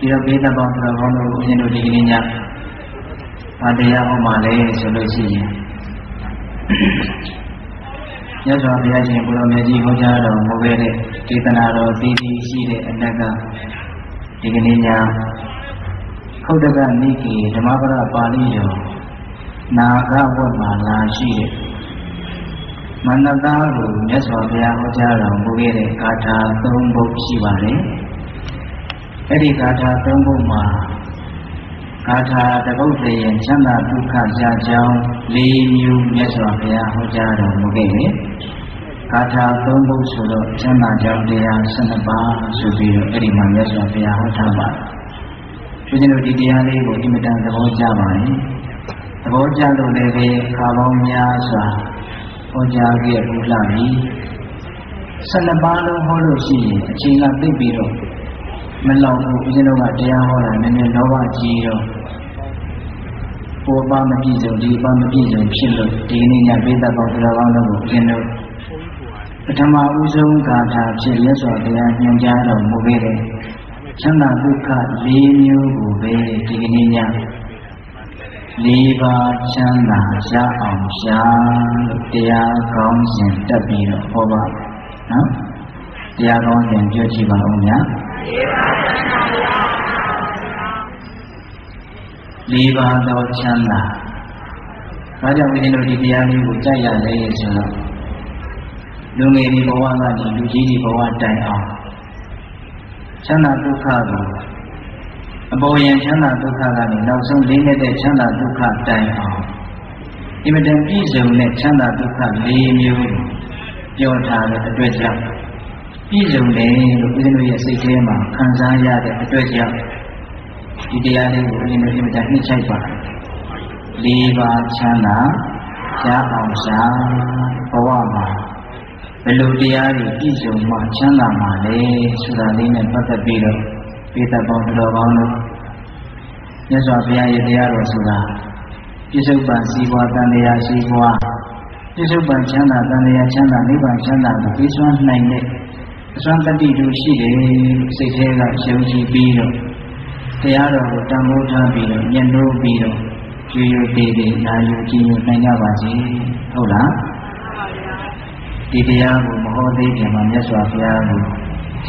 ဒီတော့ဘေးသက်ပေါင်းတော်ကောင်းတို့ဦးဇင်းတို့ဒီကနေ့ညဘာတရားဟောမှလဲဆိုလို့ရှိရင်မြတ်စွာဘုရားရှင်ကိုလိုမြတ်ကြီးဟောကြားတော်မူခဲ့တဲ့ဒေသနာတော်ပြီးပြီးရှိတဲ့အနက်ကဒီကနေ့ညခုတ်တကနိကေဓမ္မပဒပါဠိတော်နာဂဝတ်မှာလာရှိတဲ့မန္တသားကိုမြတ်စွာဘုရားဟောကြားတော်မူခဲ့တဲ့ဂါထာ၃ပုဒ်ရှိပါတယ်။ အဲ့ဒီဂါထာ၃ပုဒ်မှာဂါထာတပုတ်တည်းချမ်းသာဒုက္ခရကြောင်း၄မျိုးမြတ်စွာဘုရားဟောကြားတော်မူခဲ့တယ်။ဂါထာ၃ပုဒ်ဆိုတော့ချမ်းသာကြောင်းတရား၁၂ပါးဆိုပြီးတော့အဲ့ဒီမှာမြတ်စွာဘုရားဟောထားပါတယ်။ဒီကျွန်တော်ဒီတရားလေးကိုအင်မတန်သဘောကျပါတယ်။သဘောကျလို့လည်းပဲခါပေါင်းများစွာဟောကြားခဲ့ဘူးလားပြီ12ပါးလုံးဟောလို့ရှိရင်အချိန်ကသိပြီးတော့ မလောက်ဘူးဦးဇင်းတို့ကတရားဟောတာနည်းနည်းလောဘကြီးတော့ပေါ်ပါမပြည့်စုံဒီပါမပြည့်စုံဖြစ်လို့ဒီနေ့ညပိဿပေါင်းတရားကောင်းလုံးကိုဦးဇင်းတို့ပထမဦးဆုံးဂါထာဖြစ်ရသော်တရားညွှန်ကြားတော်မူခဲ့တဲ့ချမ်းသာဒုက္ခ၄မျိုးကိုပဲဒီကနေ့ညလေးပါးချမ်းသာရအောင်ရှာလို့တရားကောင်းစဉ်တက်ပြီးတော့ဟောပါနော်တရားကောင်းစဉ်ကြွကြည့်ပါဦးညာ လေးပါးသောချမ်းသာဘာကြောင့်ဝိညာဉ်တို့ဒီတရားလေးကိုကြိုက်ရလဲဆိုတော့လူငယ်ဒီဘဝကနေလူကြီးဒီဘဝတိုင်အောင်ချမ်းသာဒုက္ခကိုအပေါ်ယံချမ်းသာဒုက္ခကနေနောက်ဆုံးလေးနေတဲ့ချမ်းသာဒုက္ခတိုင်အောင်ဒီမတန်ပြည့်စုံတဲ့ချမ်းသာဒုက္ခ၄မျိုးပြောထားတဲ့အတွက်ကြောင့် ပြည့်စုံတယ်လို့ဦးဇင်းတို့ရဲ့စိတ်ထဲမှာခံစားရတဲ့အတွက်ကြောင့်ဒီတရားလေးကိုဦးဇင်းတို့ဒီမတန်နှိမ့်ချိုက်ပါ၄ပါးချမ်းသာရအောင်ရှာဘဝမှာဘယ်လိုတရားတွေပြည့်စုံမှချမ်းသာမှာလဲဆိုတာလေးနဲ့ပတ်သက်ပြီးတော့ပိဿပေါင်းတော်ကောင်းတို့မြတ်စွာဘုရားရဲ့တရားတော်ဆိုတာပြစ္ဆုတ်ပံစီးပွားတန်တရားစီးပွားပြစ္ဆုတ်ပံချမ်းသာတန်တရားချမ်းသာနိဗ္ဗာန်ချမ်းသာကိုပြီးစွမ်းနိုင်တဲ့ အစွမ်းတတိတို့ရှိတယ်စိတ်ထဲကယုံကြည်ပြီးတော့တရားတော်ကိုတန်ဖိုးထားပြီးတော့ညှဉ်းနှိုးပြီးတော့ကျွေးရွတည်တည်နာယူကြည်ညိုနိုင်ကြပါစေဟုတ်လားဒီတရားကိုမဟောသေးခင်မှာမြတ်စွာဘုရားကို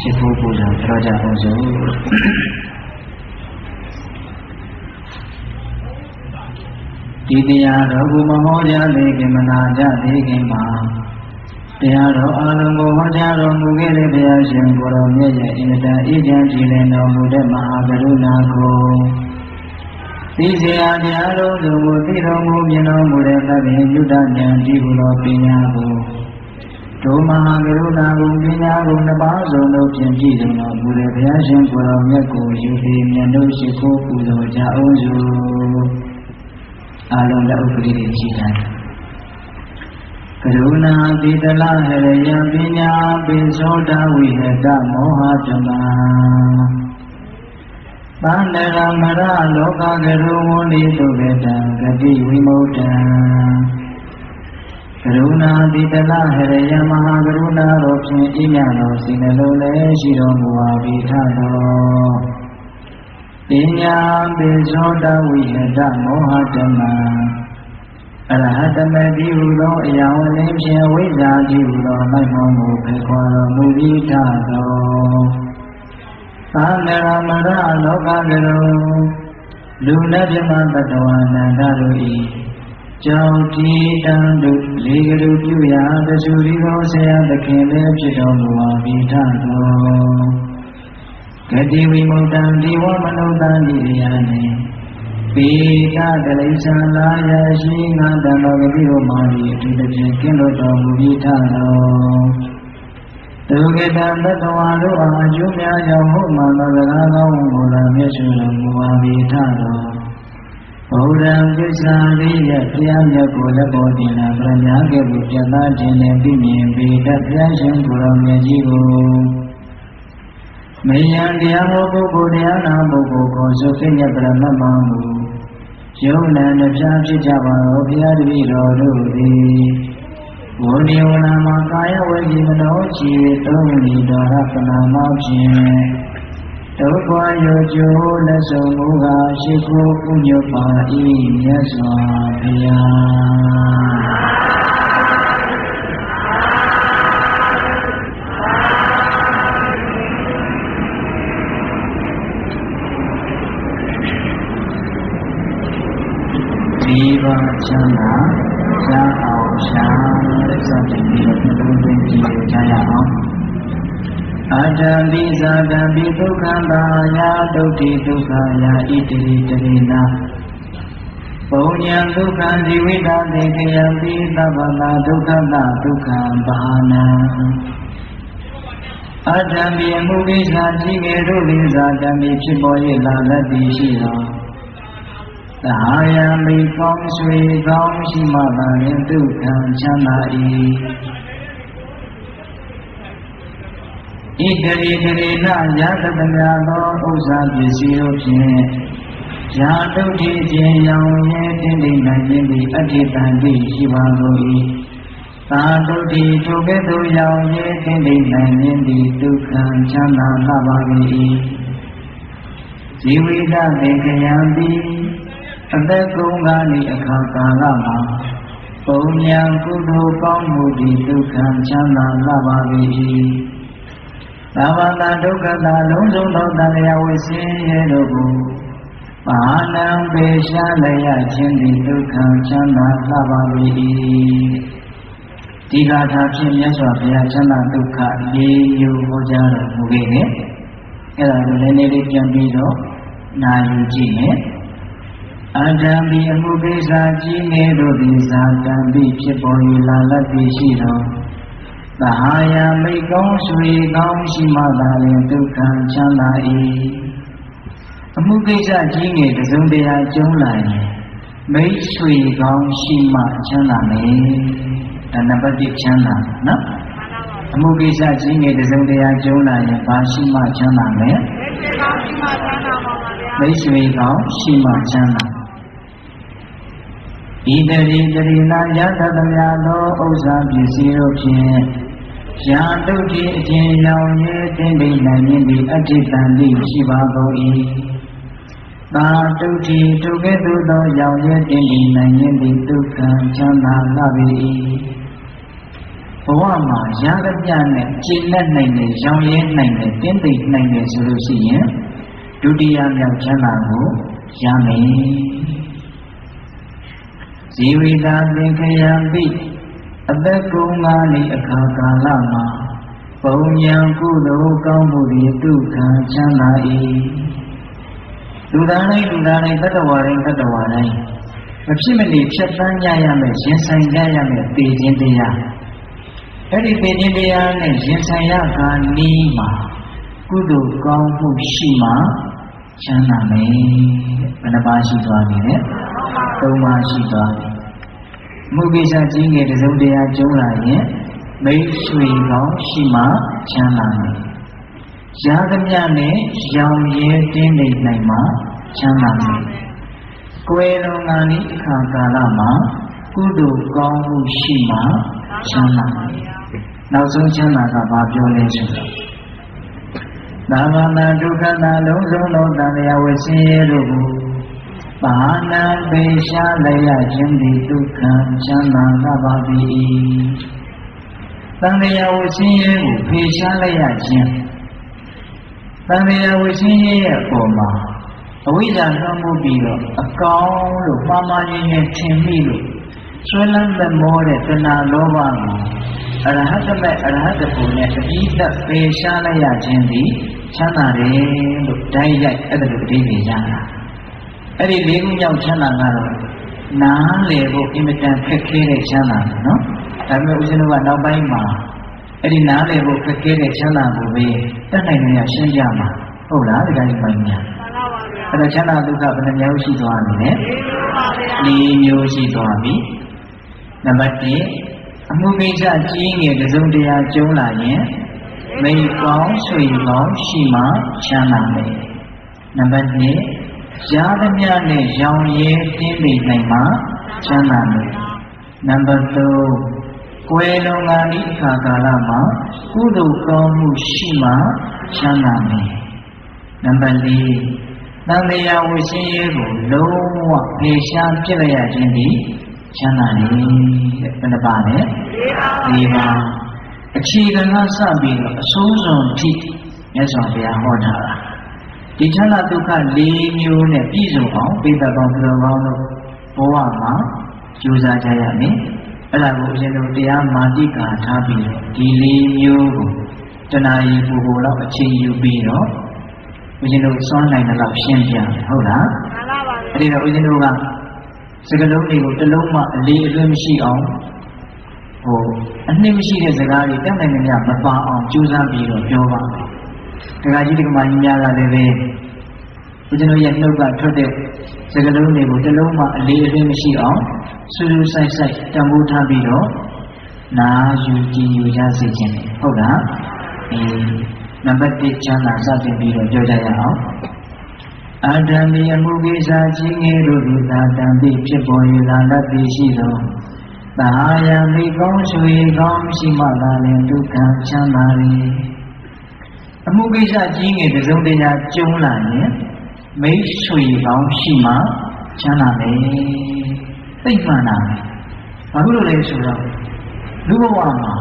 ရှိခိုးပူဇော်ကြောကြအောင်စို့ဒီတရားတော်ကိုမဟောကြားသေးခင်မနာကြသေးခင်မှာ တရားတော်အလုံးကိုဟောကြားတော်မူခဲ့တဲ့ဘုရားရှင်ကိုယ်တော်မြတ်ရဲ့အင်မတန်အေးချမ်းကြည်လင်တော်မူတဲ့မဟာကရုဏာကိုသိစရာတရားတော်ကိုသိတော်မူမြင်တော်မူတဲ့သဗ္ဗညုတဉာဏ်ဒီဟုသောပညာကိုဒုမဟာကရုဏာကိုပညာကိုနှစ်ပါးစုံတို့ဖြင့်ပြည့်စုံတော်မူတဲ့ဘုရားရှင်ကိုယ်တော်မြတ်ကိုယူပြီးမြတ်တို့ရှိခိုးပူဇော်ကြအောင်စုအလုံးလက်ဥပ္ပရိကြည်တိုင်း ကရုဏာပိတလဟရယပညာပိသောတဝိဟတမောဟဓမ္မာသန္တရမရလောကကရုဝန္တိသုဘေတံဂတိဝိမု ക്ത ံကရုဏာတိတလဟရယမဟာကရုဏာတော်ဖြင့်ဤမြတ်သောစိတ်နှလုံးလည်းရှိတော်မူပါ၏ထသောပညာပိသောတဝိဟတမောဟဓမ္မ အရဟတမတိဟုသောအရာဝလင်းဖြင့်ဝိဇ္ဇာတိဟုသောမိုက်မောမှုခေခွာတော်မူ၏ထသောသာမရမရလောကကရုလူနဲ့ပြမတတဝနန္တတို့၏ကြောင့်ဒီတန်တို့လေကလူပြုရာတဆူရီသောဆရာသခင်လည်းဖြစ်တော်မူပါ၏ထသောဂတိဝိမု ക്ത ံဒီဝမနုဿံဒီရယနေ ပေကကလိစ္ဆာလာယရှိငါတံတော်ဂတိတို့မာရီအထူးသဖြင့်ကင်းလို့တော်မူ၏ထသောဒုက္ကတံတတဝါတို့အားအကျိုးများကြောင့်ဟုတ်မှန်သောစကားကောင်းကိုလည်းမျက်ရှိတော်မူပါ၏ထသောဘုရားသစ္စာလေးရဲ့တရားမြတ်ကိုလက်ပေါ်တင်လာပြညာကဲ့သို့ပြသခြင်းနဲ့ပြမြင်ပေတတ်ဘုရားရှင်ကိုယ်တော်မြတ်ကြီးကိုမယံတရားဟောပုဂ္ဂိုလ်တရားနာပုဂ္ဂိုလ်ကိုသုခိညပရမတ်မမူ ယုံနာနှပြဖြစ်ကြပါတော်ဘုရားတပည့်တော်တို့သည်ဝဏိဝနာမှာကာယဝေဒီမနောကြည်သုံးဤတော်ရပနာမောဖြင့်ဒုက္ခရောကျိုးလက်ဆုံးမူကားရှိခိုးဥညွတ်ပါ၏မြတ်စွာဘုရား ဒီပါချမ်းသာရအောင်ရှာတဲ့စသဖြင့်ဒီလိုမျိုးကြည့်ကြရအောင်အတ္တပိဇာတံပိဒုက္ခတာယာဒုက္ခိဒုက္ခယာဣတိတရိနာပုံညာဒုက္ခဇီဝိတာတေကယံပိသဗ္ဗနာဒုက္ခတာဒုက္ခံဘာနာအတ္တပိအမှုကိစ္စကြီးငယ်တို့လိဇာတံပိဖြစ်ပေါ်၍လာလတ်သည်ရှိတော် သာယံမိကောင်းဆွေကောင်းရှိမှသာရင်ဒုက္ခံချမ်းသာ၏ဣတရိကရေနယာတတမြသောဥစ္စာပစ္စည်းတို့ဖြင့်ယာတုတိခြင်းရောင်ရဲတင်းတိနိုင်ခြင်းသည်အဋ္ဌိတံတိရှိပါကုန်၏သာတုတိထိုကဲ့သို့ရောင်ရဲတင်းတိနိုင်ခြင်းသည်ဒုက္ခံချမ်းသာလာပါ၏ဇီဝိတသင်္ခယံတိ အသက်ကုန်ကားဤအခါကာလမှာပုံညာကုသိုလ်ကောင်းမှုသည်ဒုက္ခံချမ်းသာလာပါ၏သာဝတာဒုက္ခတာလုံးစုံသောတန်လျာဝိစင်းရဲ့တို့ကိုပါဏံပေရှားလျက်ခြင်းသည်ဒုက္ခချမ်းသာလှပါ၏ဒီဂါထာဖြင့်မြတ်စွာဘုရားချမ်းသာဒုက္ခလေးမျိုးဟောကြားတော်မူခဲ့တယ်အဲ့ဒါကိုလည်းနည်းနည်းလေးပြန်ပြီးတော့နာယူကြည့်မယ် အတံဘီအမှုကိစ္စကြီးငယ်တို့သည်ဇာတံဘီဖြစ်ပေါ်၍လာလတ်ပြီးရှိတော်သဟာယမိတ်ကောင်းဆွေကောင်းရှိမှသာလျှင်ဒုက္ခချမ်းသာ၏အမှုကိစ္စကြီးငယ်တစုံတရာကျုံးလာရင်မိတ်ဆွေကောင်းရှိမှချမ်းသာမယ်ဒါနံပါတ်1ချမ်းသာနော်အမှုကိစ္စကြီးငယ်တစုံတရာကျုံးလာရင်ဘာရှိမှချမ်းသာမယ်မိတ်ဆွေကောင်းရှိမှချမ်းသာဣတရိ တရိနာယသတမြသောဥစ္စာပစ္စည်းတို့ဖြင့်ယာတုတိအကျဉ်းရောင်ရဲတင်းပိနိုင်ခြင်းသည်အဋ္ဌိတန်တိရှိပါကုန်၏သာတုတိဒုက္ခသို့သောရောင်ရဲတင်းပိနိုင်ခြင်းသည်ဒုက္ခချမ်းသာလာပေ၏ဘဝမှာရာဂပြနဲ့ကျင့်နဲ့နိုင်တဲ့ရောင်ရဲနိုင်တဲ့တင်းပိနိုင်တယ်ဆိုလို့ရှိရင်ဒုတိယမြောက်ချမ်းသာကိုရမယ် ဇီဝိတာသင်္ခယံပိအသက်ကုန်ငါးဤအခါကာလမှာပုံညာကုသိုလ်ကောင်းမှုတွေဒုက္ခချမ်းသာ၏လူသားတိုင်းလူသားတိုင်းတတ္တဝါတိုင်းတတ္တဝါတိုင်းမဖြစ်မနေဖြတ်သန်းကြရမယ်ရင်ဆိုင်ကြရမယ်တည်ခြင်းတရားအဲ့ဒီတည်ခြင်းတရားနဲ့ရင်ဆိုင်ရခါနီးမှာကုသိုလ်ကောင်းမှုရှိမှချမ်းသာမယ်ဘယ်နှပါရှိသွားပြီလဲ သုံးပါရှိသွားပြီမှုကိစ္စကြီးငယ်တစုံတရာကျုံးလာရင်မိတ်ဆွေကောင်းရှိမှချမ်းသာမယ်။ရာသမျှနဲ့ရောင်ရဲတင်းနေနိုင်မှချမ်းသာမယ်။ကိုယ်လုံးကဤအခါကာလမှာကုသိုလ်ကောင်းမှုရှိမှချမ်းသာမယ်။နောက်ဆုံးချမ်းသာကဘာပြောလဲဆိုတော့သာမဏေဒုက္ခနာလုံးစုံသောတန်လျာဝဆင်းရဲတို့ကို ပါဏံပေရှားလျက်ခြင်းသည်ဒုက္ခချမ်းသာလာပါ၏တန်လျာဝဆင်းရဲကိုဖေရှားလျက်ခြင်းတန်လျာဝဆင်းရဲရဲ့အပေါ်မှာအဝိဇ္ဇာနှောမှုပြီးတော့အကောင်းလို့မှားမှားရင်းနဲ့ထင်မိလို့ဆွဲလန်းသမောတဲ့တဏှာလောဘကိုအရဟတမေအရဟတဘုံနဲ့အပြီးသက်ပေရှားလိုက်ရခြင်းသည်ချမ်းသာတယ်လို့ဓာတ်ရိုက်အဲ့ဒါလိုအဓိပ္ပာယ်ရတာ အဲ့ဒီလေးခုမြောက်ချမ်းသာကတော့နားလေဖို့အင်မတန်ခက်ခဲတဲ့ချမ်းသာပဲနော်ဒါပေမဲ့ဦးဇင်းတို့ကနောက်ပိုင်းမှာအဲ့ဒီနားလေဖို့ခက်ခဲတဲ့ချမ်းသာကိုပဲတတ်နိုင်နေရရှင်းပြမှာဟုတ်လားဒီကနေ့ပိုင်းများအဲ့တော့ချမ်းသာဒုက္ခဘယ်နှမျိုးရှိသွားပြီလဲ၄မျိုးရှိသွားပြီနံပါတ်1အမှုကိစ္စကြီးငယ်တစုံတရာကျုံးလာရင်မိကောင်းဆွေကောင်းရှိမှချမ်းသာမယ်နံပါတ်2 ရှားသမျှနဲ့ရောင်ရဲတင်းမိနိုင်မှချမ်းသာမယ်နံပါတ်3ကွယ်လွန်ကဤအခါကာလမှာကုသိုလ်ကောင်းမှုရှိမှချမ်းသာမယ်နံပါတ်၄တန်တရားဝရှင်းရေးကိုလုံးဝဖေရှားပြစ်လိုက်ရခြင်းဒီချမ်းသာတယ်တဲ့ဘယ်နှပါလဲ၄ပါးအခြေခံကစပြီးတော့အဆုံးစွန်ထိမြတ်စွာဘုရားဟောထားတာ ဒီချမ်းသာဒုက္ခ၄မျိုးနဲ့ပြည့်စုံအောင်ပိဋကပေါင်းသူတော်ကောင်းတို့ဘဝမှာကြိုးစားကြရမယ်အဲ့ဒါကိုအရှင်တို့တရားမာတိကာထားပြီးတော့ဒီ၄မျိုးကိုတဏှာကြီးပူပူလောက်အချိန်ယူပြီးတော့ဦးဇင်းတို့စွမ်းနိုင်တဲ့လောက်ရှင်းပြဟုတ်လားမှန်ပါပါအဲ့ဒီတော့ဦးဇင်းတို့ကစကလုံးတွေကိုတစ်လုံးမှအလေးအလွဲမရှိအောင်ဟိုအနှစ်မရှိတဲ့စကားတွေတက်နိုင်ကြမပါအောင်ကြိုးစားပြီးတော့ပြောပါမယ် ဒကာကြီးဒကာမကြီးများကလည်းပဲဦးဇင်းတို့ရဲ့နှုတ်ကထွက်တဲ့စကလုံးတွေကိုတစ်လုံးမှအလေးအလွဲမရှိအောင်စူးစူးဆိုင်ဆိုင်တံမိုးထားပြီးတော့နာယူကြည်ယူရစေခြင်းဟုတ်လားအေးနံပါတ်1ချမ်းသာစတင်ပြီးတော့ပြောကြရအောင်အတံဒီအမှုကိစ္စကြီးငယ်တို့သည်သာတံပိဖြစ်ပေါ်၍လာလတ်သည်ရှိသောသာယံမိကောင်းချွေကောင်းရှိမှသာလင်ဒုက္ခချမ်းသာ၏ အမှုကိစ္စကြီးငယ်တစ်စုံတရာကျုံးလာရင်မိတ်ဆွေကောင်းရှိမှချမ်းသာမယ်သိမှန်တာဘာလို့လဲဆိုတော့လူဘဝမှာ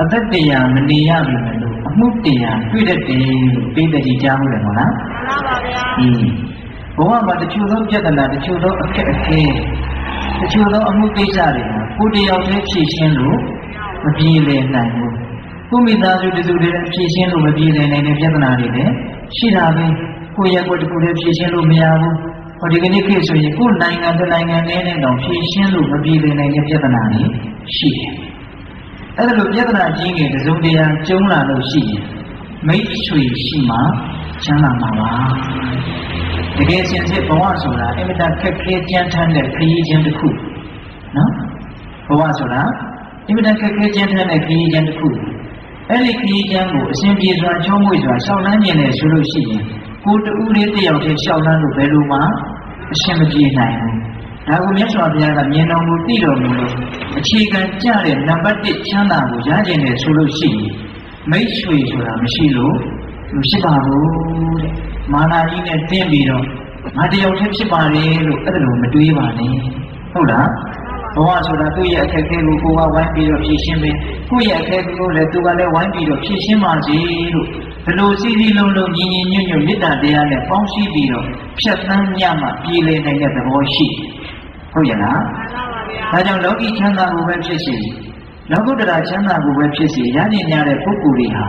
အသက်တရားမနေရပြီမလို့အမှုတရားတွေ့တတ်တယ်လို့ပြီးတည်းကြားမှုတယ်မဟုတ်လားမှန်ပါပါဗျာအင်းဘဝမှာတချို့သောပြဿနာတချို့သောအခက်အခဲတချို့သောအမှုကိစ္စတွေကိုတယောက်တည်းဖြေရှင်းလို့မပြေလည်နိုင်ဘူး ကိုမိသားစုတစုတည်းဖြေရှင်းလို့မပြေလည်နိုင်တဲ့ပြဿနာတွေလည်းရှိတာပဲကိုယ့်ရဲ့ကိုယ်တခုတည်းဖြေရှင်းလို့မရဘူးဟောဒီကနေ့ခေတ်ဆိုရင်ကိုယ်နိုင်ငံတစ်နိုင်ငံနဲ့နဲ့တော့ဖြေရှင်းလို့မပြေလည်နိုင်တဲ့ပြဿနာတွေရှိတယ်အဲ့ဒါလိုပြဿနာကြီးငယ်တစုံတရာကျုံလာလို့ရှိရင်မိတ်ဆွေရှိမှချမ်းသာမှာပါတကယ်စင်စစ်ဘဝဆိုတာအင်မတန်ခက်ခဲကြမ်းတမ်းတဲ့ခရီးချင်းတစ်ခုနော်ဘဝဆိုတာအင်မတန်ခက်ခဲကြမ်းတမ်းတဲ့ခရီးချင်းတစ်ခု အဲ့ဒီခရီးချင်းကိုအစဉ်ပြေစွာချုံးမွေစွာရှောက်လန်းကျင်တယ်ဆိုလို့ရှိရင်ကိုတူဦးလေးတယောက်တည်းရှောက်လန်းလို့ဘယ်လိုမှအရှင်မပြေနိုင်ဘူးဒါကိုမြတ်စွာဘုရားကမြင်တော်မူသိတော်မူလို့အခြေခံကြတဲ့နံပါတ်1ချမ်းသာကိုရကျင်တယ်ဆိုလို့ရှိရင်မိတ်ဆွေဆိုတာမရှိလို့မရှိပါဘူးတဲ့မာနာကြီးနဲ့တင်းပြီးတော့ငါတယောက်တည်းဖြစ်ပါလေလို့အဲ့ဒါလိုမတွေးပါနဲ့ဟုတ်လား ဘဝဆိုတာသူ့ရဲ့အခက်အခဲကိုကိုယ်ကဝိုင်းပြီးတော့ဖြေရှင်းမယ်ကိုယ့်ရဲ့အခက်အခဲကိုလည်းသူကလည်းဝိုင်းပြီးတော့ဖြေရှင်းပါစေလို့ဘလို့စီစီလုံးလုံးညီညီညွတ်ညွတ်မေတ္တာတရားနဲ့ပေါင်းစည်းပြီးတော့ဖြတ်သန်းညမှပြေလည်နိုင်တဲ့သဘောရှိဟုတ်ရဲ့လားမှန်ပါဗျာဒါကြောင့်လောကီချမ်းသာကိုပဲဖြစ်စေလောကုတ္တရာချမ်းသာကိုပဲဖြစ်စေရည်ညတဲ့ပုဂ္ဂိုလ်တွေဟာ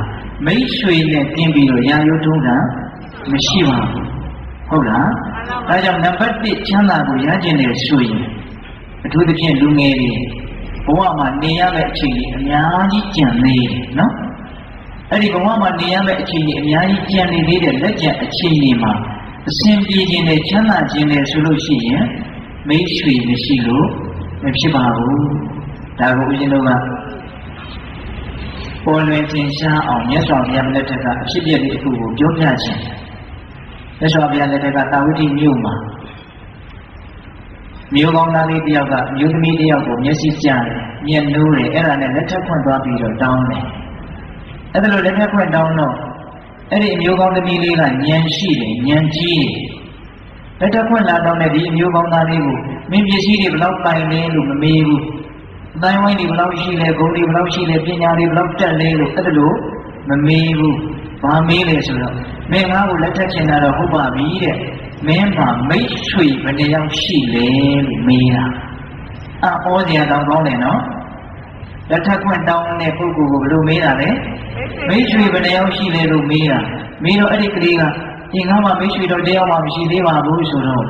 မိတ်ဆွေနဲ့တင်းပြီးတော့ရာရုံးထုံးတာမရှိပါဘူးဟုတ်လားဒါကြောင့်နံပါတ်1ချမ်းသာကိုရကျင်တယ်ဆိုရင် အထူးသဖြင့်လူငယ်တွေဘဝမှာနေရမယ့်အချိန်ကြီးအများကြီးကြံနေတယ်နော်အဲ့ဒီဘဝမှာနေရမယ့်အချိန်ကြီးအများကြီးကြံနေသေးတဲ့လက်ကျန်အချိန်ကြီးမှာအစဉ်ပြေခြင်းနဲ့ချမ်းသာခြင်းနဲ့ဆိုလို့ရှိရင်မိတ်ဆွေမရှိလို့မဖြစ်ပါဘူးဒါကိုဦးဇင်းတို့ကပေါ်လွင်ထင်ရှားအောင်မြတ်စွာဘုရားလက်ထက်ကအဖြစ်အပျက်လေးတစ်ခုကိုပြောပြခြင်းမြတ်စွာဘုရားလက်ထက်ကတာဝတိမြို့မှာ မြို့ကောင်းသားလေးတယောက်ကမြို့သမီးတယောက်ကိုမျက်စိကျတယ်မျက်နှိုးတယ်အဲ့ဒါနဲ့လက်ထက်ဖွင့်သွားပြီးတော့တောင်းတယ်အဲ့ဒါလိုလက်ထက်ဖွင့်တောင်းတော့အဲ့ဒီအမျိုးကောင်းသမီးလေးကဉာဏ်ရှိတယ်ဉာဏ်ကြီးတယ်လက်ထက်ဖွင့်လာတော့လည်းဒီအမျိုးကောင်းသားလေးကိုမင်းပစ္စည်းတွေဘလောက်ပိုင်လဲလို့မမေးဘူးအတိုင်းဝိုင်းတွေဘလောက်ရှိလဲဂုဏ်တွေဘလောက်ရှိလဲပညာတွေဘလောက်တက်လဲလို့အဲ့ဒါလိုမမေးဘူးဘာမေးလဲဆိုတော့မင်းငါ့ကိုလက်ထက်ချင်တာတော့ဟုတ်ပါပြီတဲ့ မင်းမှာမိတ်ဆွေဘယ်နှယောက်ရှိလဲလို့မေးတာအော်စရာတောင်းကောင်းတယ်နော်လက်ထက်ခွင့်တောင်းတဲ့ပုဂ္ဂိုလ်ကိုဘယ်လိုမေးတာလဲမိတ်ဆွေဘယ်နှယောက်ရှိလဲလို့မေးတာမေးတော့အဲ့ဒီကလေးကဒီငါမှမိတ်ဆွေတော့တယောက်မှမရှိသေးပါဘူးဆိုတော့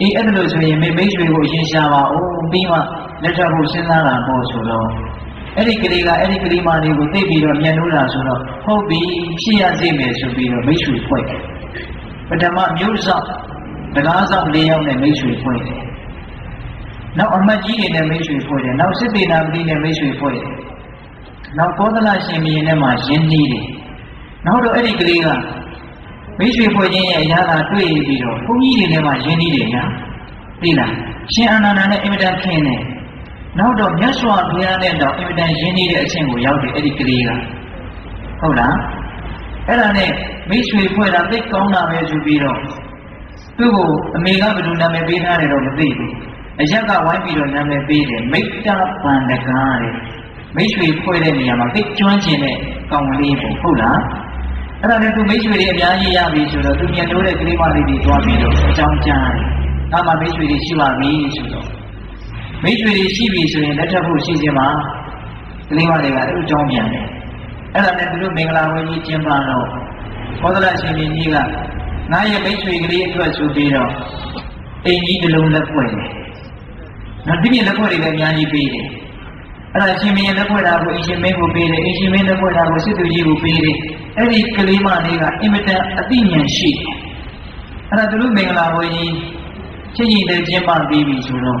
အေးအဲ့ဒါလို့ဆိုရင်မိမိတ်ဆွေကိုအရင်ရှာပါဦးပြီးမှလက်ထပ်ဖို့စဉ်းစားတာပေါ့ဆိုတော့အဲ့ဒီကလေးကအဲ့ဒီကလေးမလေးကိုသိပြီးတော့မြန်လို့လာဆိုတော့ဟုတ်ပြီဖြစ်ရစေမယ်ဆိုပြီးတော့မိတ်ဆွေဖွဲ့တယ် ပထမမျိုးစောက်တကားဆောင်၄ယောက်နဲ့မိတ်ဆွေဖွဲ့တယ်နောက်အမတ်ကြီးတွေနဲ့မိတ်ဆွေဖွဲ့တယ်နောက်စစ်ပေနာပတိနဲ့မိတ်ဆွေဖွဲ့တယ်နောက်ကောသလရှင်မင်းနဲ့မှရင်းနှီးတယ်နောက်တော့အဲ့ဒီကလေးကမိတ်ဆွေဖွဲ့ခြင်းရဲ့အရာသာတွေ့ပြီးတော့ဘုန်းကြီးတွေနဲ့မှရင်းနှီးတယ်ညာသိလားရှင်အာနန္ဒာနဲ့အင်မတန်ခင်တယ်နောက်တော့မြတ်စွာဘုရားနဲ့တော့အင်မတန်ရင်းနှီးတဲ့အချင်းကိုရောက်တယ်အဲ့ဒီကလေးကဟုတ်လား အဲ့ဒါနဲ့မိတ်ဆွေဖွဲ့တာသိကောင်းတာပဲဆိုပြီးတော့သူ့ကိုအမေကဘယ်လိုနာမည်ပေးထားတယ်တော့မသိဘူးအရက်ကဝိုင်းပြီးတော့နာမည်ပေးတယ်မိတ္တပန္ဒကာတဲ့မိတ်ဆွေဖွဲ့တဲ့နေရာမှာသိကျွမ်းကျင်တဲ့ကောင်ကလေးပေါ့ဟုတ်လားအဲ့ဒါနဲ့သူမိတ်ဆွေတွေအများကြီးရပြီဆိုတော့သူမြန်တိုးတဲ့ကလေးမလေးတွေတွားပြီးတော့အကြောင်းကြားတယ်။ဒါမှမိတ်ဆွေတွေရှိပါပြီဆိုတော့မိတ်ဆွေတွေရှိပြီဆိုရင်လက်ထပ်ဖို့ရှိခြင်းမှာကလေးမလေးကသူ့အကြောင်းပြန်တယ်။ အဲ့ဒါနဲ့သူတို့မင်္ဂလာဝင်းကြီးကျင်းပတော့ဘောဓလရှင်ကြီးကငါရဲ့မိတ်ဆွေကလေးအတွက်ဆိုပြီးတော့အိမ်ကြီးတစ်လုံးလက်ဖွဲ့တယ်။နောက်ဒီပြင်လက်ဖွဲ့တွေလည်းအများကြီးပေးတယ်။အဲ့ဒါရှင်မင်းလက်ဖွဲ့တာကိုအရှင်မင်းကိုပေးတယ်။အရှင်မင်းလက်ဖွဲ့တာကိုစစ်သူကြီးကိုပေးတယ်။အဲ့ဒီကလေးမလေးကအင်မတန်အသိဉာဏ်ရှိတယ်။အဲ့ဒါသူတို့မင်္ဂလာပွဲကြီးချင်းချင်းတည်းကျင်းပပြီးပြီဆိုတော့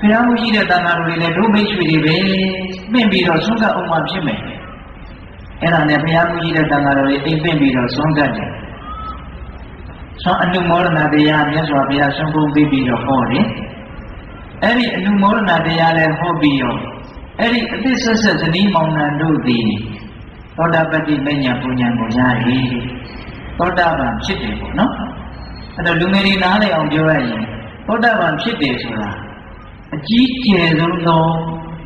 ဘုရားမှုရှိတဲ့တန်ခါတော်တွေလည်းတို့မိတ်ဆွေတွေပဲပြင့်ပြီးတော့ဆုံးကအောင်မှဖြစ်မယ်။ အဲ့ဒါနဲ့ဘုရားမှုရှိတဲ့တန်ခါတော်တွေအိမ်ပြင့်ပြီးတော့ဆုံးကတယ်။သောအနုမောဒနာတရားမြတ်စွာဘုရားဆုံးပုံပေးပြီးတော့ဟောတယ်။အဲ့ဒီအနုမောဒနာတရားလည်းဟောပြီးတော့အဲ့ဒီအသစ်ဆက်ဆက်ဇနီးမောင်နှံတို့သည်သောတာပတ္တိမဉ္ဇဉ်ပူဉ္ဇဉ်ကိုရတယ်။သောတာပန်ဖြစ်တယ်ပေါ့နော်။အဲ့တော့လူငယ်တွေနားလည်အောင်ပြောရရင်သောတာပန်ဖြစ်တယ်ဆိုတာအကြီးကျယ်ဆုံးသော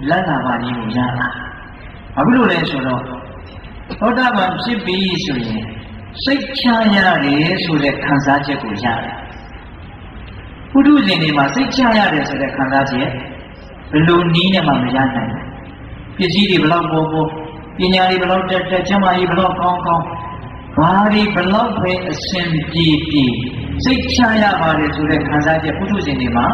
လက်လာပါကြီးကိုရတာ။ဘာဖြစ်လို့လဲဆိုတော့ သောတာပန်ဖြစ်ပြီဆိုရင်စိတ်ချရတယ်ဆိုတဲ့ခံစားချက်ကိုရတယ်။ပုထုဇဉ်တွေမှာစိတ်ချရတယ်ဆိုတဲ့ခံစားချက်ဘယ်လိုနည်းနဲ့မှမရနိုင်ဘူး။ပစ္စည်းတွေဘလောက်ပေါ်ပေါ်ပညာတွေဘလောက်တက်တက်ကျမ်းမာရေးဘလောက်ကောင်းကောင်းဘာတွေဘလောက်ပဲအရှင်ပြေပြေစိတ်ချရပါတယ်ဆိုတဲ့ခံစားချက်ပုထုဇဉ်တွေမှာ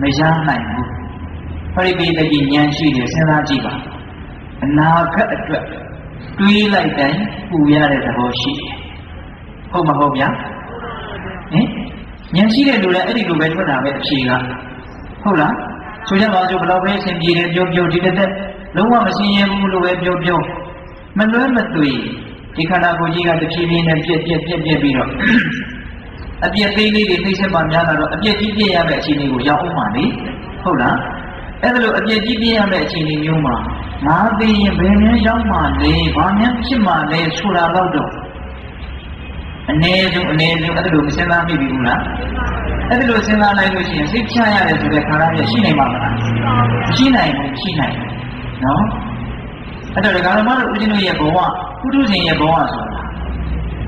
မရနိုင်ဘူး။ပရိပိတကြီးဉာဏ်ရှိတယ်စဉ်းစားကြည့်ပါ။အနာဂတ်အတွက် တွေးလိုက်တိုင်းပူရတဲ့သဘောရှိတယ်။ဟုတ်မဟုတ်ဗျာ။ဟင်ဉာဏ်ရှိတဲ့လူလည်းအဲ့ဒီလိုပဲထွက်တာပဲအဖြေကဟုတ်လား။ဆိုကြပါစို့ဘလောက်ပဲအစဉ်ပြေတယ်ပြောပြောဒီတစ်သက်လုံးဝမရှင်းရဘူးလို့ပဲပြောပြောမလွဲမသွေဒီခန္ဓာကိုယ်ကြီးကတဖြည်းဖြည်းနဲ့ပြက်ပြက်ပြက်ပြက်ပြီးတော့အပြက်သေးလေးတွေနှိမ့်ဆက်မှများလာတော့အပြက်ကြီးပြည့်ရမယ့်အခြေအနေကိုရောက်အောင်ပါလေဟုတ်လားအဲ့ဒါလို့အပြက်ကြီးပြည့်ရမယ့်အခြေအနေမျိုးမှာ ငါသိရင်ဘယ်နှရောက်မှလဲဘာများဖြစ်မှလဲဆိုတာတော့တော့အ ਨੇ ဆုံးအ ਨੇ ဆုံးအဲ့ဒါလို့မစဉ်းစားမိပြီဘူးလားအဲ့ဒါလို့စဉ်းစားလိုက်လို့ရှိရင်စိတ်ချရတယ်ဆိုတဲ့ခန္ဓာမျိုးရှိနိုင်ပါမလားမရှိနိုင်ဘူးရှိနိုင်တယ်နော်အဲ့တော့ဒကာရမတို့ဦးဇင်းတို့ရဲ့ဘဝပုထုဇဉ်ရဲ့ဘဝဆိုတာ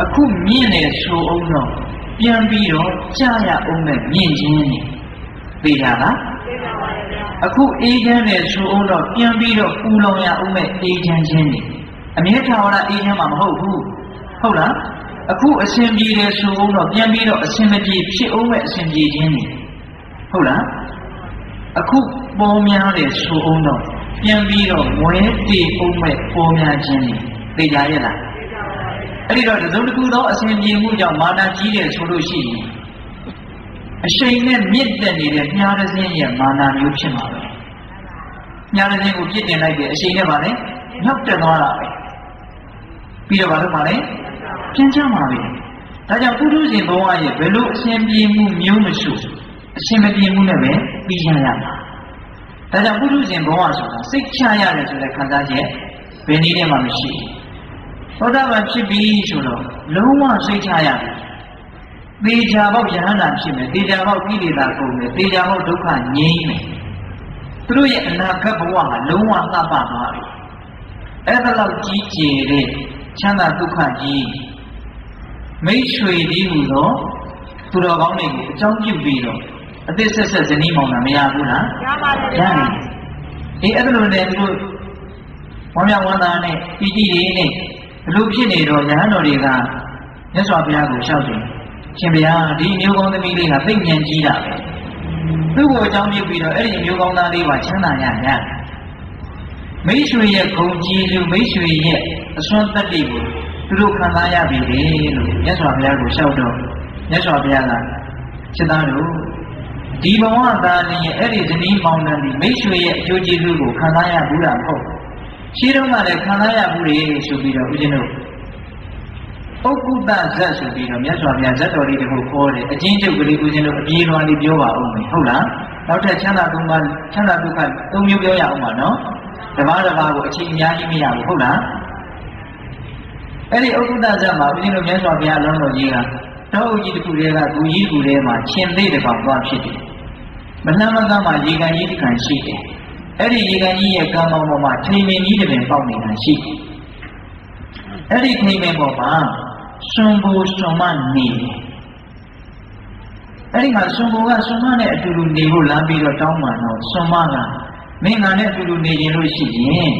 အခုမြင့်နေဆိုအောင်တော့ပြန်ပြီးတော့ကြာရအောင်မဲ့မြင့်ခြင်းနေသိတာလား အခုအေးချမ်းနေဆိုအောင်တော့ပြန်ပြီးတော့ပူလောင်ရအောင်မဲ့အေးချမ်းခြင်းနေအမြဲထာဝရအေးချမ်းမှာမဟုတ်ဘူးဟုတ်လားအခုအရှင်ပြေတယ်ဆိုအောင်တော့ပြန်ပြီးတော့အရှင်မပြေဖြစ်အောင်မဲ့အရှင်ပြေခြင်းနေဟုတ်လားအခုပေါ်များတယ်ဆိုအောင်တော့ပြန်ပြီးတော့ဝဲတည်အောင်မဲ့ပေါ်များခြင်းနေသိကြရဲ့လားအဲ့ဒီတော့တစုံတစ်ခုသောအစဉ်ပြေမှုကြောင့်မာနကြီးတယ်ဆိုလို့ရှိရင် အရှိန်နဲ့မြင့်တက်နေတဲ့မြားရစင်းရဲ့မာနမျိုးဖြစ်မှာပဲမြားရစင်းကိုပြစ်တင်လိုက်တဲ့အရှိန်နဲ့ပါလေနောက်တက်သွားတာပဲပြီးတော့ဘာလို့ပါလဲပြန်ချမှာပဲဒါကြောင့်ပုထုဇဉ်ဘဝရဲ့ဘယ်လိုအစဉ်ပြေမှုမျိုးမရှိအစဉ်မပြေမှုနဲ့ပဲပြီးရရမှာဒါကြောင့်ပုထုဇဉ်ဘဝဆိုတာစိတ်ချရတယ်ဆိုတဲ့ခံစားချက်ဘယ်နည်းနဲ့မှမရှိဘူးသောတာပန်ဖြစ်ပြီဆိုတော့လုံးဝစိတ်ချရတယ် သေချာပေါက်ယဟန္တာဖြစ်မယ်သေချာပေါက်ကိလေသာကုန်မယ်သေချာပေါက်ဒုက္ခငြိမ်းမယ်သူတို့ရဲ့အနာဂတ်ဘဝဟာလုံးဝသတ်ပသွားပြီအဲ့ဒါလောက်ကြီးကျယ်တဲ့ချမ်းသာဒုက္ခကြီးမိတ်ဆွေဒီဟူသောသူတော်ကောင်းတွေကိုအကြောင်းပြုပြီးတော့အသစ်ဆက်ဆက်ဇနီးမောင်နှံမရဘူးလားရပါတယ်ရတယ်အေးအဲ့ဒါလိုနဲ့သူတို့ဝမ်းမြောက်ဝမ်းသာနဲ့ပီတိတွေနဲ့ဘလို့ဖြစ်နေတော့ရဟန်းတော်တွေကမြတ်စွာဘုရားကိုလျှောက်တယ် ရှင်ဘုရားဒီမျိုးကောင်းသမီးလေးကသိဉာဏ်ကြီးတာပဲသူ့ကိုအကြောင်းပြုပြီးတော့အဲ့ဒီမျိုးကောင်းသားလေးပါချမ်းသာရရမိတ်ဆွေရဲ့ဂုံကြီးလူမိတ်ဆွေရဲ့အစွမ်းတတ္တိကိုသူတို့ခံစားရပြီလေလို့မြတ်စွာဘုရားကိုလျှောက်တော့မြတ်စွာဘုရားကစိတ္တတို့ဒီဘဝသားနဲ့အဲ့ဒီဇနီးမောင်နှံဒီမိတ်ဆွေရဲ့အကျိုးကျေးဇူးကိုခံစားရဘူးလားမဟုတ်ရှင်းတော့မှလည်းခံစားရဘူးလေဆိုပြီးတော့ဦးဇင်းတို့ ပုဂ္ဂုတဇတ်ဆိုပြီးတော့မြတ်စွာဘုရားဇတ်တော်လေးတခုခေါ်တယ်အချင်းချုပ်ကလေးဦးဇင်းတို့အပြေးလွှားလေးပြောပါဦးမယ်ဟုတ်လားနောက်ထပ်ချမ်းသာသုံးပါးချမ်းသာဒုက္ခသုံးမျိုးပြောရအောင်ပါနော်တပါးတပါးကိုအချင်းအများကြီးမရဘူးဟုတ်လားပအဲ့ဒီဥက္ကုတ္တဇတ်မှာဦးဇင်းတို့မြတ်စွာဘုရားအလုံးတော်ကြီးကတောအုပ်ကြီးတစ်ခုတည်းကဂူကြီးကူထဲမှာရှင်သေးတကောင်သွားဖြစ်တယ်မနှမ်းမကမှရေကန်ကြီးတစ်ကန်ရှိတယ်အဲ့ဒီရေကန်ကြီးရဲ့ကံပေါင်းပေါ်မှာထိန်မင်းကြီးတစ်ပင်ပေါက်နေတာရှိတယ်အဲ့ဒီထိန်မင်းပေါ်မှာ စွန်ဘူစွန်မနေတယ်အဲ့ဒီမှာစွန်ဘူကစွန်မနဲ့အတူတူနေဖို့လမ်းပြီးတော့တောင်းပန်တော့စွန်မကမင်းငါနဲ့အတူတူနေရင်လို့ရှိရင်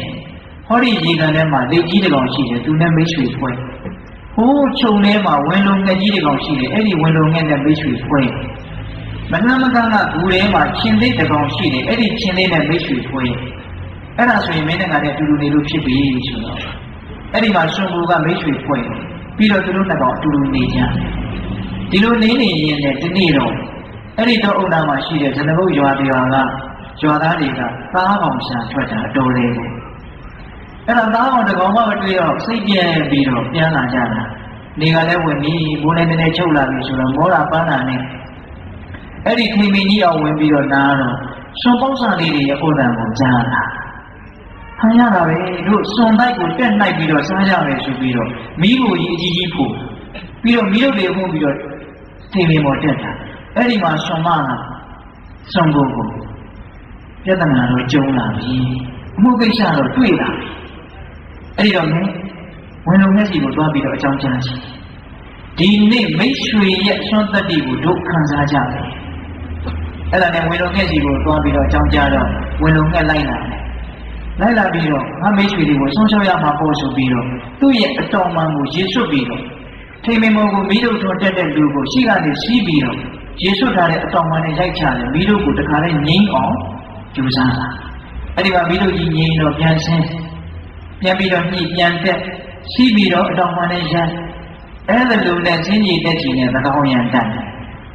ဟောဒီရေကန်ထဲမှာလက်ကြီးတစ်ကောင်ရှိတယ်သူနဲ့မိတ်ဆွေဖွဲ့ဟိုးခြုံထဲမှာဝင်လုံငှက်ကြီးတစ်ကောင်ရှိတယ်အဲ့ဒီဝင်လုံငှက်နဲ့မိတ်ဆွေဖွဲ့မနှမကကဘူးထဲမှာချင်းသေးတစ်ကောင်ရှိတယ်အဲ့ဒီချင်းသေးနဲ့မိတ်ဆွေဖွဲ့အဲ့ဒါဆိုရင်မင်းနဲ့ငါနဲ့အတူတူနေလို့ဖြစ်ပြီဆိုတော့အဲ့ဒီမှာရှင်ဘူကမိတ်ဆွေဖွဲ့ ပြီးတော့သူတို့နှစ်ကောင်အတူတူနေကြတယ်ဒီလိုနေနေရင်လည်းဒီနေ့တော့အဲ့ဒီတော့အုံနာမှာရှိတဲ့ဇနဘုတ်ရွာတရားကရွာသားတွေကသားကောင်ရှာထွက်တာအတော်လေးကိုအဲ့ဒါသားကောင်တကောင်မှမတွေ့တော့စိတ်ပြဲပြီးတော့ပြန်လာကြတာနေကလည်းဝင်ပြီးမိုးလည်းနည်းနည်းချုပ်လာပြီဆိုတော့မောလာပန်းတာနဲ့အဲ့ဒီခိမင်းကြီးအောင်ဝင်ပြီးတော့နားတော့စွန်ပေါင်းစာလေးတွေရဲ့ဥဒ္ဒံကိုကြားလာ ဟန်ရတာပဲတို့စွန်တိုက်ကိုတက်နိုင်ပြီးတော့စားကြမယ်ဆိုပြီးတော့မိကိုကြီးအကြီးကြီးဖို့ပြီးတော့မိတို့တွေမှုပြီးတော့ထိမင်းပေါ်တက်တာအဲ့ဒီမှာစွန်မကစွန်ကိုကိုပြဿနာတော့ကျုံလာပြီအမှုကိစ္စတော့တွေ့လာပြီအဲ့ဒီတော့မင်းဝင်လုံမျက်စီကိုသွားပြီးတော့အကြောင်းကြားချင်ဒီနေ့မိတ်ဆွေရဲ့အစွမ်းတတ္တိကိုတို့ခံစားကြတယ်အဲ့ဒါနဲ့ဝင်လုံမျက်စီကိုသွားပြီးတော့အကြောင်းကြားတော့ဝင်လုံငှက်လိုက်လာတယ် လိုက်လာပြီးတော့ငါမိတ်ဆွေတွေကိုဆုံးရှုံးရမှာပေါ့ဆိုပြီးတော့သူ့ရဲ့အတော်မှန်ကိုရေဆွတ်ပြီးတော့ထိမင်မောကိုမိတို့ထွန်တက်တဲ့လူကိုရှိကနေစီးပြီးတော့ရေဆွတ်ထားတဲ့အတော်မှန်နဲ့ရိုက်ချတယ်မိတို့ကိုတခါလေးငိမ့်အောင်ကြိုးစားတာအဲ့ဒီမှာမိတို့ကြီးငိမ့်တော့ပြန်ဆင်းပြန်ပြီးတော့ညှိပြန်တက်စီးပြီးတော့အတော်မှန်နဲ့ရအဲ့ဒါလိုနဲ့ဆင်းကြီးတက်ကြီးနဲ့သကောင်းရန်တတ်တယ်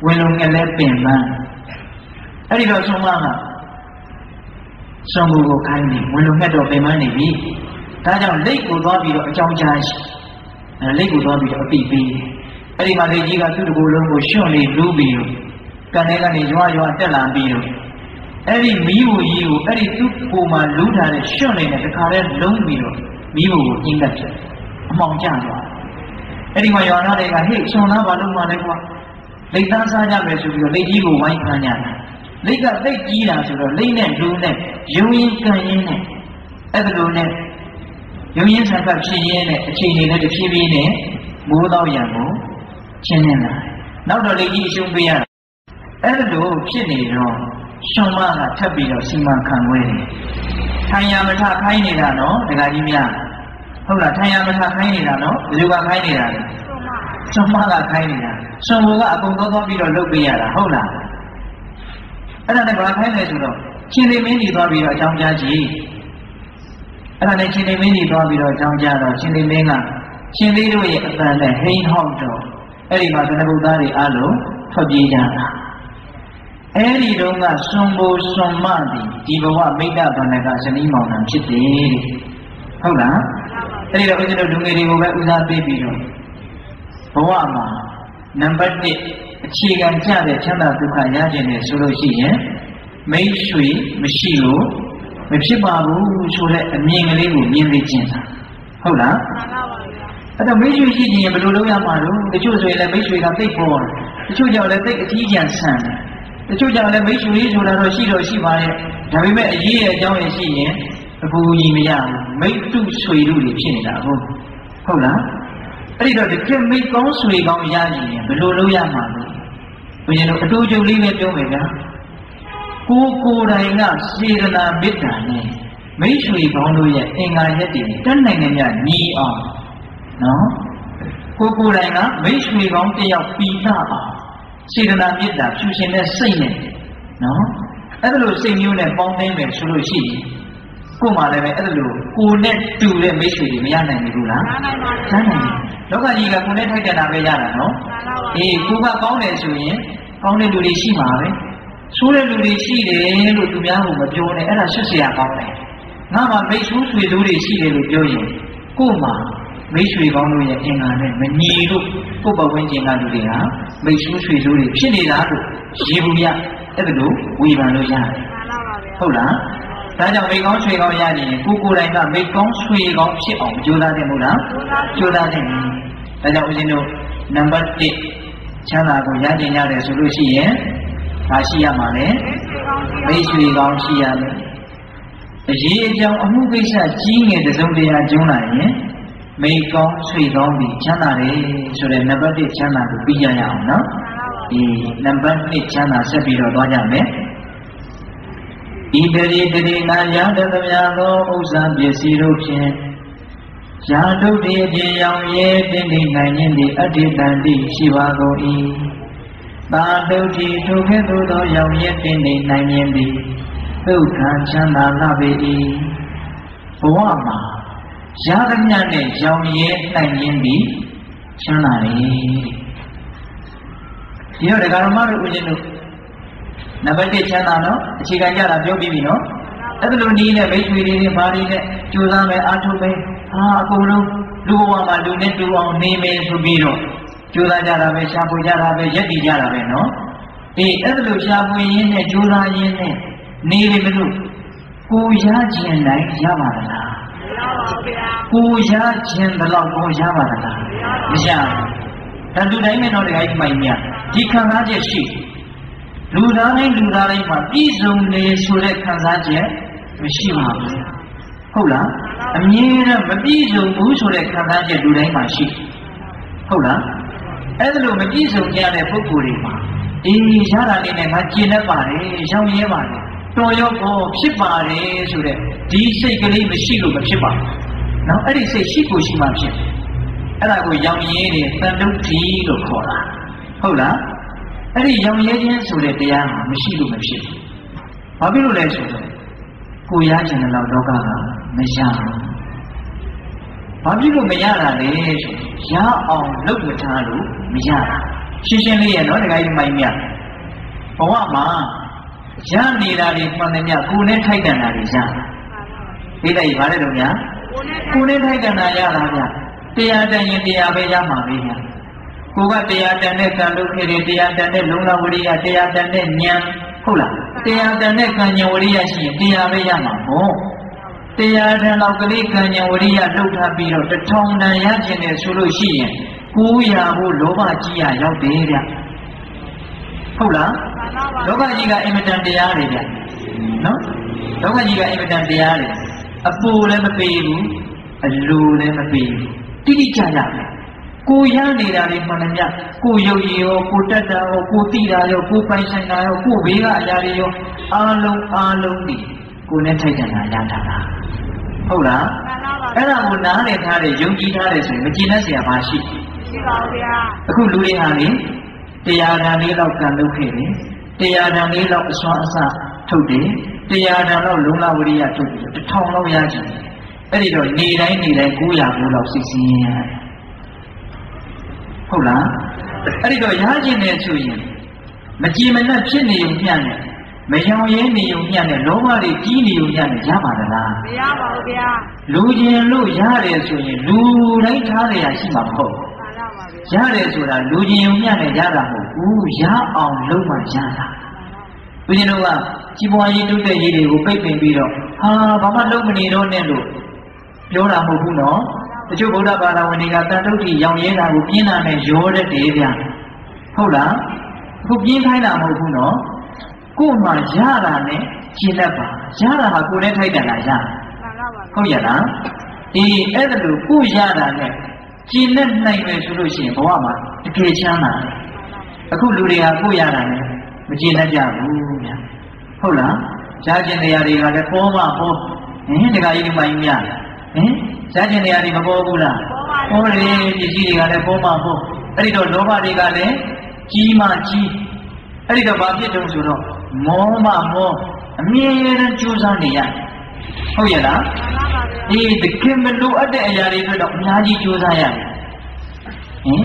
ဝင်လုံငယ်လဲပင်ပန်းအဲ့ဒီတော့ဆုံးမက ဆုံးမှုကိုခိုင်းနေဝင်လုံငက်တော့ပင်ပန်းနေပြီဒါကြောင့်လက်ကိုသွားပြီးတော့အကြောင်းကြားရှိအဲလက်ကိုသွားပြီးတော့အပိပေးအဲ့ဒီမှာလက်ကြီးကသူ့တကူလုံးကိုရှွန့်လေးလူးပြီးတော့ကန်ထဲကနေရွာရွာတက်လာပြီးတော့အဲ့ဒီမီးဘူကြီးကိုအဲ့ဒီသူ့ကိုယ်မှာလူးထားတဲ့ရှွန့်လေးနဲ့တခါတည်းလုံးပြီးတော့မီးဘူကိုအင်းကပ်ဖြစ်အမှောင်ကျသွားအဲ့ဒီမှာရွာသားတွေကဟေ့ဆွန်သားဘာလို့မှလဲကွာလက်သားစားကြမယ်ဆိုပြီးတော့လက်ကြီးကိုဝိုင်းခံကြတာ လက်ကသိတ်ကြီးတာဆိုတော့လိမ့်နဲ့လူနဲ့ယုံရင်ကန်ရင်နဲ့အဲ့ဒါလိုနဲ့ယုံရင်ဆံဖတ်ဖြစ်ရင်းနဲ့အချိန်တွေနဲ့တဖြည်းဖြည်းနဲ့မိုးတော့ရံကိုရှင်းနေလာနောက်တော့လက်ကြီးအရှုံးပေးရအဲ့ဒါလိုဖြစ်နေတော့ရှင်မကထပ်ပြီးတော့စီမံခံွဲတယ်ထိုင်ရမထခိုင်းနေတာနော်ဒကာကြီးများဟုတ်လားထိုင်ရမထခိုင်းနေတာနော်ဘယ်လိုကခိုင်းနေတာလဲရှင်မကခိုင်းနေတာရှင်ဘုကအကုန်သောသောပြီးတော့လုပ်ပေးရတာဟုတ်လား အဲ့ဒါနဲ့ဘာခိုင်းလဲဆိုတော့ရှင်လေးမင်းကြီးသွားပြီးတော့အကြောင်းကြားကြည့်အဲ့ဒါနဲ့ရှင်လေးမင်းကြီးသွားပြီးတော့အကြောင်းကြားတော့ရှင်လေးမင်းကရှင်လေးတို့ရဲ့အတန်နဲ့ဟိန်းဟောက်တော့အဲ့ဒီမှာသနဗုဒ္ဓတွေအလုံးထွက်ပြေးကြတာအဲ့ဒီတုန်းကစွန်ဘိုစွန်မသည်ဒီဘဝမိတ္တဗန္ဒကဇနီးမောင်နှံဖြစ်တယ်ဟုတ်လားအဲ့ဒီတော့ဦးဇင်းတို့လူငယ်တွေကိုပဲဦးစားပေးပြီးတော့ဘဝမှာနံပါတ်1 အခြေခံကျတဲ့ချမ်းသာဒုက္ခရခြင်းနဲ့ဆိုလို့ရှိရင်မိတ်ဆွေမရှိလို့မဖြစ်ပါဘူးဆိုတဲ့အမြင်ကလေးကိုမြင်သိခြင်းသာဟုတ်လားမှန်ပါပါဗျာအဲ့တော့မိတ်ဆွေရှိခြင်းဘယ်လိုလုပ်ရမှာလို့တချို့ဆိုရင်လည်းမိတ်ဆွေကသိပ်ပေါ်တယ်တချို့ကြောင့်လည်းသိပ်အကြီးကျယ်ဆန်တယ်တချို့ကြောင့်လည်းမိတ်ဆွေဆိုတာတော့ရှိတော့ရှိပါရဲ့ဒါပေမဲ့အရေးရဲ့အကြောင်းရရှိရင်အကူအညီမရဘူးမိတ်တုဆွေတို့တွေဖြစ်နေတာဟုတ်ဟုတ်လားအဲ့ဒီတော့တကယ်မိတ်ကောင်းဆွေကောင်းရရင်ဘယ်လိုလုပ်ရမှာလဲ ဘုရင်တို့အတူတူလေးပဲပြောမယ်ဗျာကိုကိုယ်တိုင်ကစေတနာမေတ္တာနဲ့မိတ်ဆွေကောင်းတို့ရဲ့အင်္ဂါရက်တွေတက်နိုင်နေမြညီအောင်နော်ကိုကိုယ်တိုင်ကမိတ်ဆွေကောင်းတယောက်ပြီးသားအောင်စေတနာမေတ္တာဖြူရှင်တဲ့စိတ်နဲ့နော်အဲ့ဒါလိုစိတ်မျိုးနဲ့ပေါင်းသိမ်းမယ်ဆိုလို့ရှိရင်ကို့မှာလည်းပဲအဲ့ဒါလိုကိုနဲ့တူတဲ့မိတ်ဆွေတွေမရနိုင်ဘူးလားနိုင်ပါဘူးနိုင်ပါဘူးလောကကြီးကကိုနဲ့ထိုက်တန်တာပဲရတာနော်အေးကိုကကောင်းတယ်ဆိုရင် ကောင်းတဲ့လူတွေရှိမှာပဲဆိုးတဲ့လူတွေရှိတယ်လို့သူများကမပြောနဲ့အဲ့ဒါရှစ်ဆရာကောင်းတယ်ငါမှမိတ်ဆွေဆွေသူတွေရှိတယ်လို့ပြောရင်ကို့မှာမိတ်ဆွေကောင်းတို့ရဲ့အင်္ဂါနဲ့မညီလို့ကို့ဘဝင်းကျင်ကလူတွေဟာမိတ်ဆွေဆွေသူတွေဖြစ်နေတာလို့ရေဘူးရအဲ့ဒါလို့ဝေဖန်လို့ရတယ်ဟုတ်လားဒါကြောင့်မိကောင်းဆွေကောင်းရရင်ကိုကိုယ်တိုင်ကမိကောင်းဆွေကောင်းဖြစ်အောင်ကြိုးစားတယ်မို့လားကြိုးစားတယ်ဒါကြောင့်ဦးဇင်းတို့နံပါတ်1 ချမ်းသာကိုရကျင်ရတယ်ဆိုလို့ရှိရင်ဘာရှိရမှာလဲမိတ်ဆွေကောင်းရှိရမယ်အရေးအကြောင်းအမှုကိစ္စကြီးငယ်တစုံတရာကျုံးလာရင်မိကောင်းဆွေကောင်းပြီးချမ်းသာတယ်ဆိုတဲ့နံပါတ်1ချမ်းသာကိုပြီးရရအောင်နော်ဒီနံပါတ်1ချမ်းသာဆက်ပြီးတော့သွားကြမယ်ဤတရေတရေနာယတသမြသောဥစ္စာပစ္စည်းတို့ဖြင့် ယာဒုတိအပြင်ရောင်ရဲတင်းတင်းနိုင်ခြင်းသည်အတ္တိတန်တိရှိပါကုန်၏သာဒုတိထိုကဲ့သို့သောရောင်ရဲတင်းတင်းနိုင်ခြင်းသည်ဒုက္ခချမ်းသာလာပေ၏ဘဝမှာရာသမျှနဲ့ရောင်ရဲနိုင်ခြင်းသည်ချမ်းသာတယ်ဒီတော့ဒကာရမတို့ဦးဇင်းတို့နံပါတ်1ချမ်းသာနော်အခြေခံကြတာပြောပြီးပြီနော်အဲ့ဒါလိုနီးနဲ့မိတ်ဆွေတွေနဲ့ဘာတွေနဲ့ကြိုးစားမယ်အားထုတ်မယ် အာအကုန်လုံးလူဘဝမှာလူနဲ့တူအောင်နေမယ်ဆိုပြီးတော့ကြိုးစားကြတာပဲရှားဖွေကြတာပဲရက်တည်ကြတာပဲနော်အေးအဲ့ဒါလိုရှားဖွေရင်းနဲ့ကြိုးစားရင်းနဲ့နေပြီမလို့ကိုရခြင်းတိုင်းရပါသလားမရပါဘူးဗျာကိုရခြင်းဘယ်လောက်ကိုရပါသလားမရဘူးတန်တူတိုင်းနဲ့တော့တခါကြီးမိုင်မြဒီခံစားချက်ရှိလူသားတိုင်းလူသားတိုင်းမှာပြည့်စုံနေဆိုတဲ့ခံစားချက်မရှိပါဘူးဟုတ်လား အမြဲတမ်းမပြည့်စုံဘူးဆိုတဲ့ခံစားချက်လူတိုင်းမှာရှိဟုတ်လားအဲ့ဒါလိုမပြည့်စုံကြတဲ့ပုဂ္ဂိုလ်တွေမှာအေးရတာလေးနဲ့ငါကျင်တတ်ပါတယ်ရောင်ရဲပါတယ်တော်ရောပေါ်ဖြစ်ပါတယ်ဆိုတဲ့ဒီစိတ်ကလေးမရှိလို့မဖြစ်ပါဘူးနော်အဲ့ဒီစိတ်ရှိကိုရှိမှဖြစ်အဲ့ဒါကိုရောင်ရဲတယ်တန်တုတ်တီလို့ခေါ်တာဟုတ်လားအဲ့ဒီရောင်ရဲခြင်းဆိုတဲ့တရားဟာမရှိလို့မဖြစ်ဘူးဘာဖြစ်လို့လဲဆိုတော့ကိုရခြင်းတဲ့လောက်လောကက မရဘူးဘာဖြစ်လို့မရတာလဲဆိုရအောင်လုပ်မထားလို့မရတာရှင်းရှင်းလေးရနော်တခါကြီးမိုင်းမြဘဝမှာရနေတာတွေမှန်တယ်မြကိုနဲ့ထိုက်တန်တာတွေရသိလိုက်ပါလေတော့ညာကိုနဲ့ထိုက်တန်တာရတာဗျတရားတန်ရင်တရားပဲရမှာပဲညာကိုကတရားတန်တဲ့ကံလုပ်ခဲ့တယ်တရားတန်တဲ့လုံလဝရိယတရားတန်တဲ့ဉာဏ်ဟုတ်လားတရားတန်တဲ့ကံဉာဏ်ဝရိယရှိရင်တရားပဲရမှာပေါ့ တရားတန်လောက်ကလေးကံဉာဏ်ဝရိယလှုပ်ထားပြီးတော့တထောင်တန်ရခြင်းနဲ့ဆိုလို့ရှိရင်ကိုးရာဖို့လောဘကြီးရရောက်တယ်ဗျဟုတ်လားလောဘကြီးကအင်မတန်တရားတွေဗျနော်လောဘကြီးကအင်မတန်တရားတွေအပူလည်းမပေးဘူးအလိုလည်းမပေးဘူးတိတိကျကျပဲကိုရနေတာတွေမှန်တယ်မြကိုယုတ်ရောကိုတက်တာရောကိုတိတာရောကိုပိုင်ဆိုင်တာရောကိုဘေးကအရာတွေရောအားလုံးအားလုံးဒီကိုနဲ့ထိုက်တန်တာရတာလား ဟုတ်လားအဲ့ဒါကိုနားလည်ထားတယ်ယုံကြည်ထားတယ်ဆိုရင်မကျေနပ်စရာဘာရှိရှိပါဘူးဗျာအခုလူတွေဟာလေတရားဓာတ်လေးတော့ကန်လုပ်ခဲ့တယ်တရားဓာတ်လေးတော့အစွမ်းအစထုတ်တယ်တရားဓာတ်တော့လုံလဝရိယထုတ်တယ်တစ်ထောင်လောက်ရကြတယ်အဲ့ဒီတော့နေတိုင်းနေတိုင်း900ဘူးလောက်စီစီရင်ရတယ်ဟုတ်လားအဲ့ဒီတော့ရကြင်နေဆိုရင်မကြည်မနှက်ဖြစ်နေုံညံ့တယ် မယောင်ရဲနေုံမျှနဲ့လောဘတွေကြီးနေုံမျှနဲ့ရပါသလားမရပါဘူးဗျာလူချင်းလို့ရတယ်ဆိုရင်လူတိုင်းထားရရှိမှာမဟုတ်ရတယ်ဆိုတာလူချင်းုံမျှနဲ့ရတာမဟုတ်ဘူးရအောင်လုပ်မှရတာဘုရင်တို့ကကြီးပွားရေးတိုးတက်ရေးတွေကိုပိတ်ပင်ပြီးတော့ဟာဘာမှလုပ်မနေတော့နဲ့လို့ပြောတာမဟုတ်ဘူးနော်တချို့ဗုဒ္ဓဘာသာဝင်တွေကတန်တုတ်တိရောင်ရဲတာကိုပြင်းတာနဲ့ရောတတ်တယ်ဗျဟုတ်လားအခုပြင်းခိုင်းတာမဟုတ်ဘူးနော် ကို့မှာရတာနဲ့ရှင်းတတ်ပါရတာဟာကိုယ်နဲ့ထိုက်တယ်လားရဟုတ်ရလားအေးအဲ့ဒါလို့ကို့ရတာနဲ့ရှင်းနဲ့နိုင်မယ်ဆိုလို့ရှိရင်ဘဝမှာတကယ်ချမ်းသာတယ်အခုလူတွေဟာကို့ရတာနဲ့မရှင်းတတ်ကြဘူးဗျဟုတ်လားရခြင်းတရားတွေကလည်းပေါ်မှာပေါ်ဟင်တခါကြီးဒီမှကြီးများဟင်ရခြင်းတရားတွေမပေါ်ဘူးလားပေါ်တယ်ပစ္စည်းတွေကလည်းပေါ်မှာပေါ်အဲ့ဒီတော့လောဘတွေကလည်းကြီးမှကြီးအဲ့ဒီတော့ဘာဖြစ်တုံးဆိုတော့ မောမမောအမြဲတမ်းကြိုးစားနေရဟုတ်ရဲ့လားအေးတကယ်မလိုအပ်တဲ့အရာတွေအတွက်တော့အများကြီးကြိုးစားရတယ်ဟင်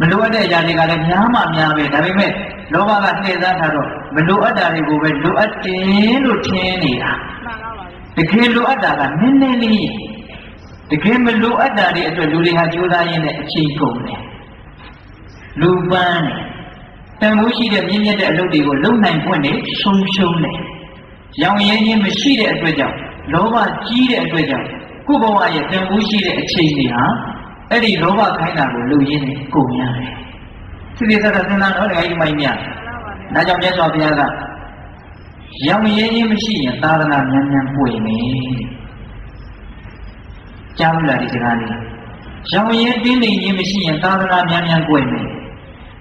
မလိုအပ်တဲ့အရာတွေကလည်းများမှများပဲဒါပေမဲ့လောဘကနှိမ့်စားထားတော့မလိုအပ်တာတွေကိုပဲလိုအပ်တယ်လို့ထင်နေတာတကယ်လိုအပ်တာကနည်းနည်းလေးတကယ်မလိုအပ်တာတွေအတွက်လူတွေဟာကြိုးစားရင်းနဲ့အချိန်ကုန်တယ်လူပန်းတယ် တန်ဖိုးရှိတဲ့မြင့်မြတ်တဲ့အလုပ်တွေကိုလုံနိုင်ဖွင့်နေဆုံးရှုံးတယ်ရောင်ရဲခြင်းမရှိတဲ့အတွက်ကြောင့်လောဘကြီးတဲ့အတွက်ကြောင့်ကိုယ်ဘဝရဲ့တန်ဖိုးရှိတဲ့အချိန်တွေဟာအဲ့ဒီလောဘခိုင်းတာကိုလုပ်ရင်းနဲ့ကုန်ရတယ်။သိသေးသလားစဉ်းစားတော့ဒီမိုင်းမြတ်။ဒါကြောင့်မြတ်စွာဘုရားကရောင်ရဲခြင်းမရှိရင်သာသနာမြန်မြန်ပွင့်မယ်။ကြားလို့လားဒီစကားလေး။ရောင်ရဲတင်းနေခြင်းမရှိရင်သာသနာမြန်မြန်ပွင့်မယ်။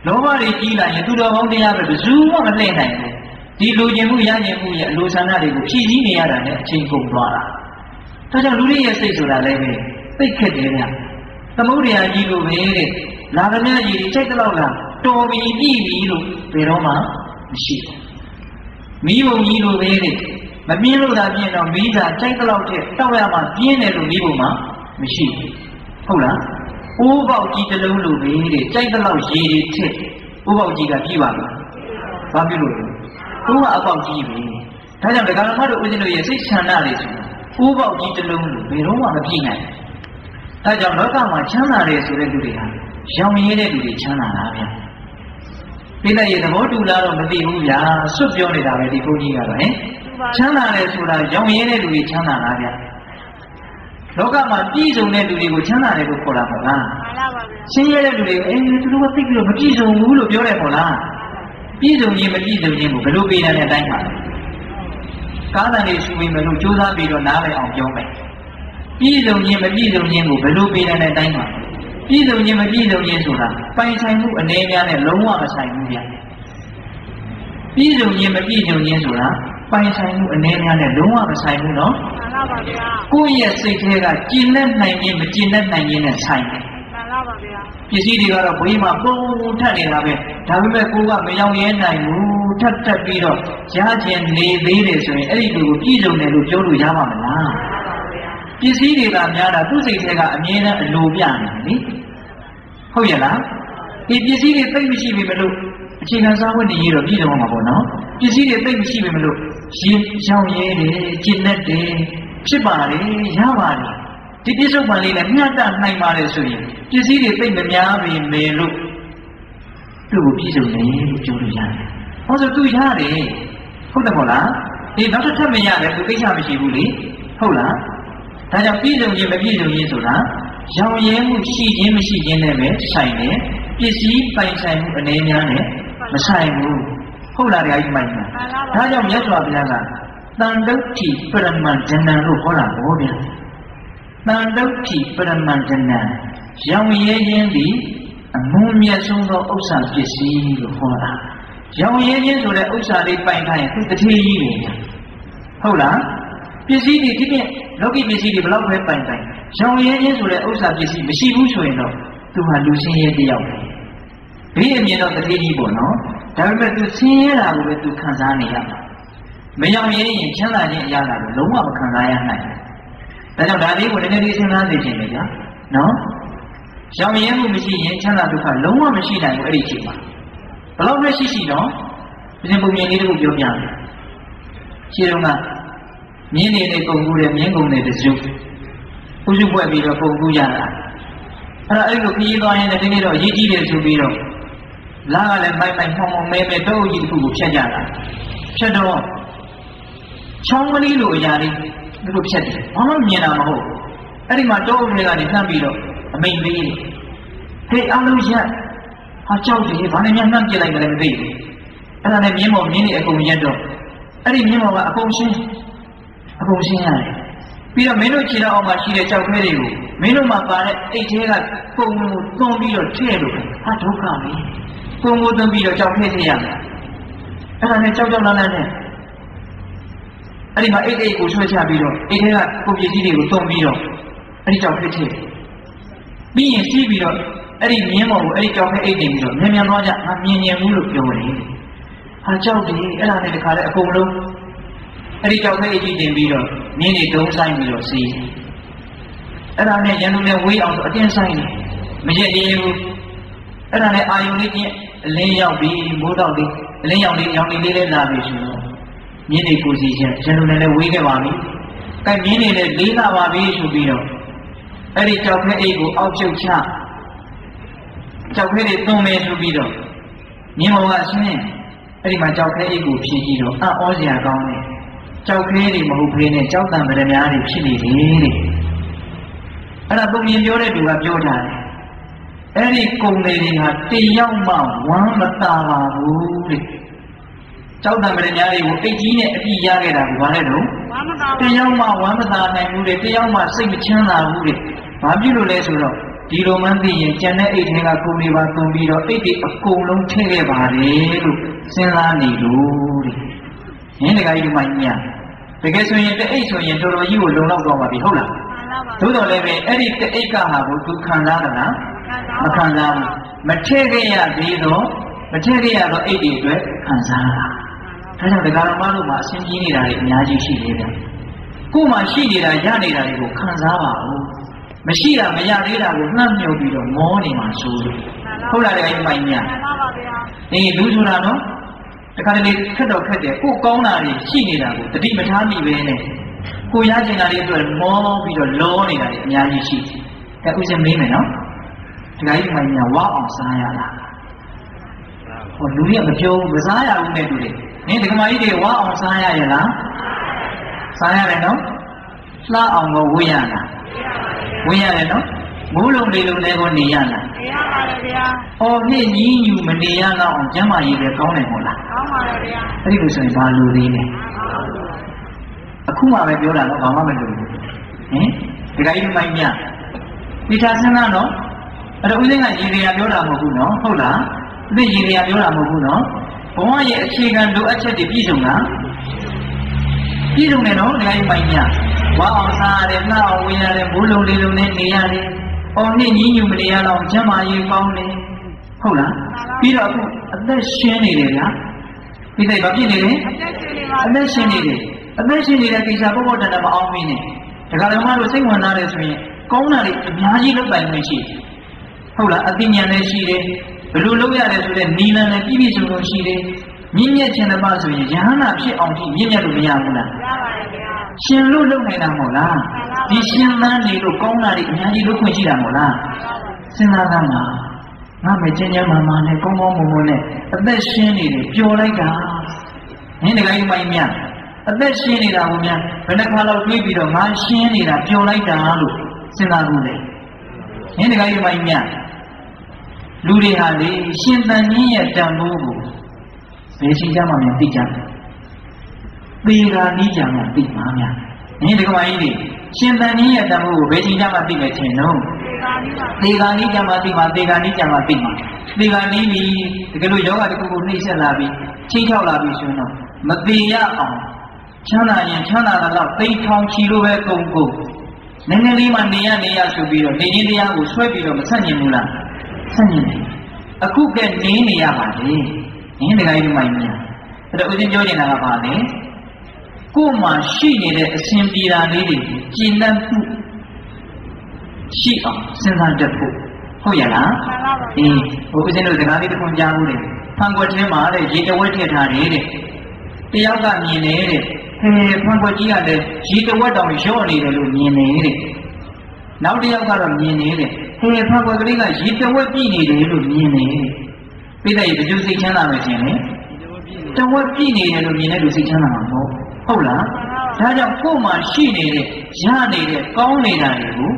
လောဘတွေကြီးလာရင်သူတော်ကောင်းတရားပဲဘယ်သူမှမလှည့်နိုင်ဘူး။ဒီလူကျင်မှုရကျင်မှုရဲ့အလိုဆန္ဒတွေကိုဖြည့်ဆည်းနေရတာနဲ့အချိန်ကုန်သွားတာ။ဒါကြောင့်လူတွေရဲ့စိတ်ဆိုတာလည်းပဲသိခက်တယ်ဗျ။သမုဒ္ဒရာကြီးလိုပဲတဲ့။လာသမျှကြီးတွေချိန်တော့လားတော်ပြီပြီပြီလို့ဘယ်တော့မှမရှိဘူး။မိဘကြီးလိုပဲတဲ့။မပြင်းလို့သာပြင်းတော့မိသားချိန်တော့တဲ့တောက်ရမှပြင်းတယ်လို့မိဘမှမရှိဘူး။ဟုတ်လား။ အိုးပေါက်ကြီးတစ်လုံးလိုပဲတဲ့။ချိန်တော့ရေတွေထက်အိုးပေါက်ကြီးကပြည့်ပါလား။ဘာဖြစ်လို့လဲ။သူကအပေါက်ကြီးပဲ။ဒါကြောင့်ဒကာမတို့ဦးဇင်းတို့ရဲ့စိတ်ဆန္ဒတွေဆိုတာအိုးပေါက်ကြီးတစ်လုံးလို့ဘယ်တော့မှမပြည့်နိုင်ဘူး။ဒါကြောင့်လောကမှာချမ်းသာတယ်ဆိုတဲ့လူတွေဟာရောင်ရည်တဲ့လူတွေချမ်းသာတာဗျာ။ပြိတ္တရဲ့သဘောတူလားတော့မသိဘူးဗျာ။စွတ်ပြောနေတာပဲဒီဘုန်းကြီးကတော့ဟင်။ချမ်းသာတယ်ဆိုတာရောင်ရည်တဲ့လူတွေချမ်းသာတာဗျာ။ လောကမှာပြည့်စုံတဲ့လူတွေကိုချမ်းသာတယ်လို့ခေါ်တာပေါ့လားမှန်ပါပါဗျာ။ဆင်းရဲတဲ့လူတွေအေးသူတို့ကသိပြီးတော့မပြည့်စုံဘူးလို့ပြောတယ်ပေါ့လား။ပြည့်စုံခြင်းမပြည့်စုံခြင်းကိုဘယ်လိုပေးရတဲ့အတိုင်းပါလဲ။ကားတန်လေးရှူပြီးမလို့စူးစမ်းပြီးတော့နားလည်အောင်ပြောမယ်။ပြည့်စုံခြင်းမပြည့်စုံခြင်းကိုဘယ်လိုပေးရတဲ့အတိုင်းပါလဲ။ပြည့်စုံခြင်းမပြည့်စုံခြင်းဆိုတာပိုင်ဆိုင်မှုအနေများနဲ့လုံးဝမဆိုင်ဘူးဗျ။ပြည့်စုံခြင်းမပြည့်စုံခြင်းဆိုတာ ပိုင်ဆိုင်မှုအနေများနဲ့လုံးဝမဆိုင်ဘူးနော်မှန်ပါပါဗျာ။ကိုယ့်ရဲ့စိတ်ထဲကကျင့်တဲ့နိုင်ခြင်းမကျင့်တဲ့နိုင်ခြင်းနဲ့ဆိုင်တယ်မှန်ပါပါဗျာပစ္စည်းတွေကတော့ဘွေးမှာပုံထက်နေတာပဲဒါပေမဲ့ကိုကမရောက်ရဲနိုင်ဘူးထပ်ထပ်ပြီးတော့ရခြင်းနေသေးတယ်ဆိုရင်အဲ့ဒီလူကိုပြည့်စုံတယ်လို့ပြောလို့ရပါမလားပစ္စည်းတွေကများတာသူ့စိတ်ထဲကအမြဲတမ်းအလိုပြနေတယ်လေဟုတ်ရဲ့လားဒီပစ္စည်းတွေသိမ့်မရှိပြီမလို့အခြေခံစားဝတ်နေရတော့ပြည့်စုံမှာပေါ့နော်ပစ္စည်းတွေသိမ့်မရှိပြီမလို့ ရင်ရောင်ရဲတယ်ကျင့်တတ်တယ်ဖြစ်ပါလေရပါလေဒီပြစ္ဆုတ်ပံလေးနဲ့မျှတနိုင်ပါလေဆိုရင်ပစ္စည်းတွေသိမ့်မများပြီမယ်လို့သူ့ကိုပြည့်စုံတယ်လို့ပြောလို့ရတယ်။ဟောဆိုသူရတယ်ဟုတ်တယ်မို့လားဒီနောက်တစ်ထပ်မရတယ်သူကိစ္စမရှိဘူးလေဟုတ်လားဒါကြောင့်ပြည့်စုံခြင်းမပြည့်စုံခြင်းဆိုတာရောင်ရဲမှုရှိခြင်းမရှိခြင်းနဲ့ပဲဆိုင်တယ်ပစ္စည်းပိုင်ဆိုင်မှုအနေများနဲ့မဆိုင်ဘူး ဟုတ်လားတရားကြီးမိုက်မှာမှန်ပါပါဒါကြောင့်မြတ်စွာဘုရားကတန်တုဋ္ဌိပရမန္တနံလို့ခေါ်တာဘောဗျာတန်တုဋ္ဌိပရမန္တနံရောင်ရဲခြင်းသည်အမုန်းမြတ်ဆုံးသောဥစ္စာပစ္စည်းလို့ခေါ်တာရောင်ရဲခြင်းဆိုတဲ့ဥစ္စာလေးပိုင်ထားရင်သူတထေးကြီးပဲဗျာဟုတ်လားပစ္စည်းတွေဒီပြင်လောကီပစ္စည်းတွေဘယ်လောက်ပဲပိုင်ပိုင်ရောင်ရဲခြင်းဆိုတဲ့ဥစ္စာပစ္စည်းမရှိဘူးဆိုရင်တော့သူဟာလူချင်းရဲတစ်ယောက်ပဲ ဘေးအမြင်တော့တထေးကြီးပေါ့နော်ဒါပေမဲ့သူဆင်းရဲတာကိုပဲသူခံစားနေရမှာမရောင်ရဲရင်ချမ်းသာခြင်းအရာကိုလုံးဝမခံစားရနိုင်ဘူးဒါကြောင့်ဒါလေးကိုနည်းနည်းလေးစဉ်းစားနေခြင်းပဲဗျာနော်ရောင်ရဲမှုမရှိရင်ချမ်းသာဒုက္ခလုံးဝမရှိနိုင်ဘူးအဲ့ဒီအချိန်မှာဘယ်လောက်ပဲရှိရှိတော့ပြင်ပုံမြင်လေးတခုပြောပြမယ်ရှင်းတော့ကမြင်းနေတဲ့ပုံကူးတဲ့မြင်းကုံတဲ့တစုဥစုပွဲပြီးတော့ပုံကူးရတာအဲ့တော့အဲ့လိုခရီးသွားရင်လည်းဒီနေ့တော့ရေးကြည့်တယ်ဆိုပြီးတော့ လာကလည်းမိုက်မိုက်မှောင်မှောင်မဲမဲတော့ကြီးတစ်ခုကိုဖြတ်ကြတာဖြတ်တော့ချောင်းကလေးလိုအရာလေးဒီလိုဖြတ်တယ်ဘာမှမြင်တာမဟုတ်အဲ့ဒီမှာတောအုပ်တွေကနေနှမ်းပြီးတော့အမိန်ပေးတယ်ဟေးအလုံးရက်ဟာကြောက်တယ်ဘာနဲ့များနှမ်းပြလိုက်မလဲမသိဘူးအဲ့ဒါနဲ့မြင်းမော်မြင်းတွေအကုန်ရက်တော့အဲ့ဒီမြင်းမော်ကအကုန်ရှင်းအကုန်ရှင်းရတယ်ပြီးတော့မင်းတို့ခြေတော်အောင်မှာရှိတဲ့ကြောက်ခဲတွေကိုမင်းတို့မှာပါတဲ့အိတ်သေးကပုံကိုသွန်းပြီးတော့ထည့်လို့ဟာဒုက္ခပဲ ပုံကိုသွန်းပြီးတော့ကြောက်ခဲထည့်ရမယ်အဲ့ဒါနဲ့ကြောက်ကြောက်လန့်လန့်နဲ့အဲ့ဒီမှာအိတ်အိတ်ကိုဆွဲချပြီးတော့အိတ်သေးကပုံပစ္စည်းတွေကိုသွန်းပြီးတော့အဲ့ဒီကြောက်ခဲထည့်ပြီးရင်စီးပြီးတော့အဲ့ဒီမြင်းမော်ကိုအဲ့ဒီကြောက်ခဲအိတ်တင်ပြီးတော့မြန်မြန်သွားကြငါမြင်မြင်ဘူးလို့ပြောတယ်ဟာကြောက်တယ်အဲ့ဒါနဲ့တခါလဲအကုန်လုံးအဲ့ဒီကြောက်ခဲအိတ်ကြီးတင်ပြီးတော့မြင်းတွေတုံးဆိုင်ပြီးတော့စီးအဲ့ဒါနဲ့ရန်သူနဲ့ဝေးအောင်ဆိုအတင်းဆိုင်တယ်မရက်ရည်ဘူး အဲ့ဒါနဲ့အာယုန်လေးချင်းအလင်းရောက်ပြီးမိုးတော့လေးအလင်းရောက်လေးရောင်လေးလေးလည်းလာပြီဆိုတော့မြင်းတွေကိုစီချင်းရန်သူနဲ့လည်းဝေးခဲ့ပါပြီ။အဲမြင်းတွေလည်းလေးလာပါပြီဆိုပြီးတော့အဲ့ဒီကြောက်ခဲအိတ်ကိုအောက်ကျုပ်ချကြောက်ခဲတွေသွန်မယ်ဆိုပြီးတော့မြင်းမောကဆင်းအဲ့ဒီမှာကြောက်ခဲအိတ်ကိုဖြည့်ကြည့်တော့အံ့ဩစရာကောင်းတယ်ကြောက်ခဲတွေမဟုတ်ဖေးနဲ့ကြောက်တံပရမများတွေဖြစ်နေတယ်တဲ့အဲ့ဒါပုံမြင်ပြောတဲ့သူကပြောထားတယ် အဲ့ဒီကုံတွေဟာတယောက်မှဝမ်းမသာပါဘူးတဲ့ကြောက်တံပရမများတွေကိုအိတ်ကြီးနဲ့အပြည့်ရခဲ့တာကဘာလဲတော့ဘာမသာတယောက်မှဝမ်းမသာနိုင်ဘူးတဲ့တယောက်မှစိတ်မချမ်းသာဘူးတဲ့ဘာဖြစ်လို့လဲဆိုတော့ဒီလိုမှန်းသိရင်ကြံတဲ့အိတ်ထဲကကုံတွေပါသွန်ပြီးတော့အိတ်တွေအကုန်လုံးထည့်ခဲ့ပါတယ်လို့စဉ်းစားနေလို့တဲ့ရင်းတကကြီးဒီမှညာတကယ်ဆိုရင်တအိတ်ဆိုရင်တော်တော်ကြီးကိုလုံလောက်တော့ပါပြီဟုတ်လားခံစားပါသို့တော်လည်းပဲအဲ့ဒီတအိတ်ကဟာကိုသူခံစားရလားခံစား မခံစားဘူးမထည့်ခဲ့ရသေးတော့မထည့်ခဲ့ရတော့အိတ်တွေအတွက်ခံစားရတာဒါကြောင့်ဒကာတော်မတို့မှာအဆင်ကြီးနေတာတွေအများကြီးရှိသေးတယ်ကိုယ်မှာရှိနေတာရနေတာတွေကိုခံစားပါဦးမရှိတာမရသေးတာကိုနှံ့မြုပ်ပြီးတော့မောနေမှာဆိုလို့ဟုတ်လားတကယ်မိုင်းညာခံစားပါဗျာအေးလူဆိုတာနော်တခါတလေခက်တော့ခက်တယ်ကိုယ်ကောင်းတာတွေရှိနေတာကိုတတိမထားမိပဲနဲ့ကိုရကျင်တာတွေအတွက်မောပြီးတော့လောနေတာတွေအများကြီးရှိတယ်အဲဥစဉ်မေးမယ်နော် တခါကြီးမိုင်းညာဝါအောင်စားရလားဟောလူကြီးကမပြောဘူးမစားရဘူးနဲ့တူတယ်နင်းဒကမာကြီးတွေဝါအောင်စားရရလားစားရတယ်နော်လှအောင်ကိုဝေးရလားဝေးရတယ်နော်မိုးလုံးလေးလုံးလေးကိုနေရလားအေးရပါတယ်ဗျာ။အော်မြင့်ကြီးညူမနေရတော့အောင်ကျမ်းမာရေးပဲကောင်းတယ်မို့လားကောင်းပါတယ်ဗျာ။အဲ့ဒီလိုဆိုရင်ဘာလို့သေးလဲ။အခုမှပဲပြောတာတော့ဘာမှမလုပ်ဘူး။ဟင်ဒီကကြီးမိုင်းမြ။ဒီသာဆန်းနော်။ အဲ့တော့ဦးစင်းကရေတွေကပြောတာမဟုတ်ဘူးနော်။ဟုတ်လား။အသိရေတွေကပြောတာမဟုတ်ဘူးနော်။ဘဝရဲ့အခြေခံလိုအပ်ချက်တွေပြည့်စုံလား။ပြည့်စုံတယ်နော်ဒီကကြီးမိုင်းမြ။ဝါအောင်စားရတယ်၊နှောက်အောင်ဝင်ရတယ်၊မိုးလုံးလေးလုံးနဲ့နေရတယ်။အော်မြင့်ကြီးညူမနေရတော့ကျမ်းမာရေးကောင်းတယ်။ဟုတ်လား။ပြီးတော့အခုအသက်ရှင်နေတယ်ဗျာ။ဒီတိုင်ဘာဖြစ်နေလဲအသက်ရှင်နေပါ။အသက်ရှင်နေတယ်။အသက်ရှင်နေတဲ့ကိစ္စပေါ့ပေါ့တန်တန်မအောင်မင်းနဲ့။ဒါကြတော့မှတို့စိတ်ဝင်စားတယ်ဆိုရင်ကောင်းတာတွေအများကြီးလုပ်ပိုင်ခွင့်ရှိတယ်။ ဟုတ်လားအသိဉာဏ်လည်းရှိတယ်။ဘယ်လိုလုပ်ရတယ်ဆိုတဲ့နီလန်လည်းပြည့်ပြည့်စုံစုံရှိတယ်။မြင့်မြတ်ခြင်းတစ်ပါးဆိုရင်ယဟန္တာဖြစ်အောင်ကြည့်မြင့်မြတ်လို့မရဘူးလားရပါတယ်ဗျာ။ရှင်လို့လုပ်နိုင်တာမဟုတ်လား။ဒီရှင်သန်းနေလို့ကောင်းတာတွေအများကြီးလုပ်ခွင့်ရှိတာမဟုတ်လား။စဉ်းစားကမ်းပါငါမချင်းချင်းမာမာနဲ့ကောင်းကောင်းမွန်မွန်နဲ့အသက်ရှင်နေတယ်ပျော်လိုက်တာနင်းတကိုင်းမိုင်းမြအသက်ရှင်နေတာကိုများဘယ်နှခါလောက်တွေးပြီးတော့ငါရှင်းနေတာပျော်လိုက်တာလို့စဉ်းစားလို့လေ နင်းတကိုင်းမိုင်းမြလူတွေဟာလေရှင်တန်ကြီးရဲ့တန်ဖိုးကိုဘယ်ရှိကြမှမသိကြဘူးသေတာနီးကြမှသိမှာများနင်းတကိုင်းကြီးရှင်တန်ကြီးရဲ့တန်ဖိုးကိုဘယ်ရှိကြမှသိမယ်ထင်တော့ဒီကနေ့ပါသေဂာနီးကြမှာသိမှာသေဂာနီးကြမှာသိမှာသေဂာနီးပြီတကယ်လို့ယောဂတစ်ခုခုနှိမ့်ဆက်လာပြီချိန်ထောက်လာပြီဆိုရင်တော့မသေးရအောင်ချမ်းသာရင်ချမ်းသာတာတော့သိထောင်ချီလို့ပဲကုန်ကုန် နည်းနည်းလေးမှနေရနေရဆိုပြီးတော့နေခြင်းတရားကိုဆွဲပြီးတော့မဆက်ညင်ဘူးလားဆက်ညင်တယ်အခုကနေနေရပါလေနင်းတကယ်ကြီးမိုင်းမြအဲ့တော့ဦးဇင်းပြောနေတာကဘာလဲကိုယ်မှာရှိနေတဲ့အစဉ်ပြေတာလေးတွေကိုကျင့်တတ်မှုရှိအောင်စဉ်းစားတတ်ဖို့ဟုတ်ရလားခံစားပါအေးဟိုဦးဇင်းတို့စကားလေးတစ်ခုကြားဘူးလေဖန်ကွက်ထဲမှာတဲ့ရေတဝက်ထည့်ထားတယ်တဲ့တယောက်ကမြင်နေတဲ့ ဟဲဖန်ကွက်ကြီးကလည်းရေတဝက်တောင်ရော့နေတယ်လို့မြင်နေတဲ့နောက်တစ်ယောက်ကတော့မြင်နေတဲ့ဟဲဖန်ကွက်ကလေးကရေတဝက်ပြည့်နေတယ်လို့မြင်နေတဲ့ပြည့်တဲ့ရေကြိုးစိတ်ချမ်းသာမယ်ရှင်လေတဝက်ပြည့်နေတယ်လို့မြင်တဲ့လူစိတ်ချမ်းသာမှာမဟုတ်ဟုတ်လားဒါကြောင့်ကိုယ်မှာရှိနေတဲ့ရနေတဲ့ကောင်းနေတာတွေကို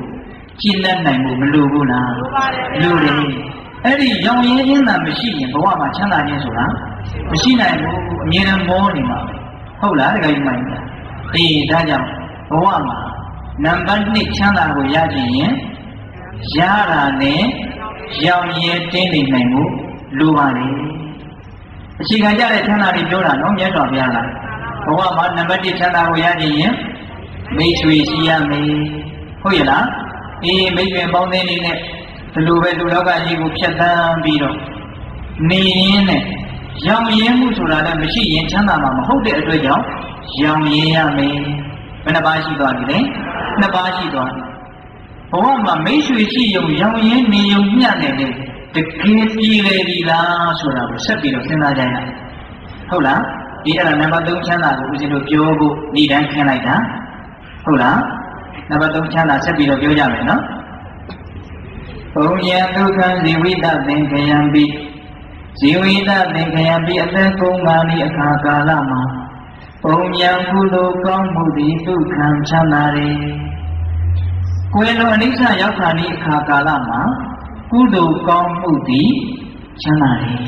ကျင့်တတ်နိုင်ဖို့မလိုဘူးလားလိုပါတယ်ဗျာလိုတယ်အဲ့ဒီရောင်ရင်းရင်းသာမရှိရင်ဘဝမှာချမ်းသာခြင်းဆိုတာမရှိနိုင်ဘူးအမြဲတမ်းမောနေမှာပဲ ဟုတ်လားတကယ်ကြီးမှန်လားအေးဒါကြောင့်ဘဝမှာနံပါတ်1ချမ်းသာကိုရခြင်းရင်ရတာနဲ့ရောင်ရင်းတင်းနေနိုင်ဖို့လိုပါလေအခြေခံကြတဲ့ချမ်းသာတွေပြောတာနော်မြတ်စွာဘုရားကဘဝမှာနံပါတ်1ချမ်းသာကိုရခြင်းရင်မိတ်ဆွေရှိရမယ်ဟုတ်ရဲ့လားအေးမိတ်ဆွေပေါင်းသင်းနေနဲ့ဒီလိုပဲလူလောကကြီးကိုဖြတ်တန်းပြီးတော့နေရင်းနဲ့ ရောင်ရင်းမှုဆိုတာလည်းမရှိရင်ချမ်းသာမှာမဟုတ်တဲ့အတွက်ကြောင့်ရောင်ရင်းရမယ်ဘယ်နှပါးရှိသွားပြီလဲနှစ်ပါးရှိသွားပြီဘဝမှာမိတ်ဆွေရှိရုံရောင်ရင်းနေရုံမျှနေတယ်တကယ်ပြည်လေဒီလားဆိုတာကိုဆက်ပြီးတော့စဉ်းစားကြရအောင်ဟုတ်လားဒီအဲ့ဒါနံပါတ်3ချမ်းသာကိုဦးဇင်းတို့ပြောဖို့ဤတန်းခင်းလိုက်တာဟုတ်လားနံပါတ်3ချမ်းသာဆက်ပြီးတော့ပြောကြမယ်နော်ဘုံယံဒုက္ခံဇီဝိတသင်္ခယံပိ ဇီဝိတသင်္ခယံပိအသက်ကုန်ပါဤအခါကာလမှာဘပုံညာကုသိုလ်ကောင်းမှုသည်ဒုက္ခံချမ်းသာတယ်ကိုယ်လိုအနိစ္စရောက်ခါဤအခါကာလမှာကုသိုလ်ကောင်းမှုသည်ချမ်းသာတယ်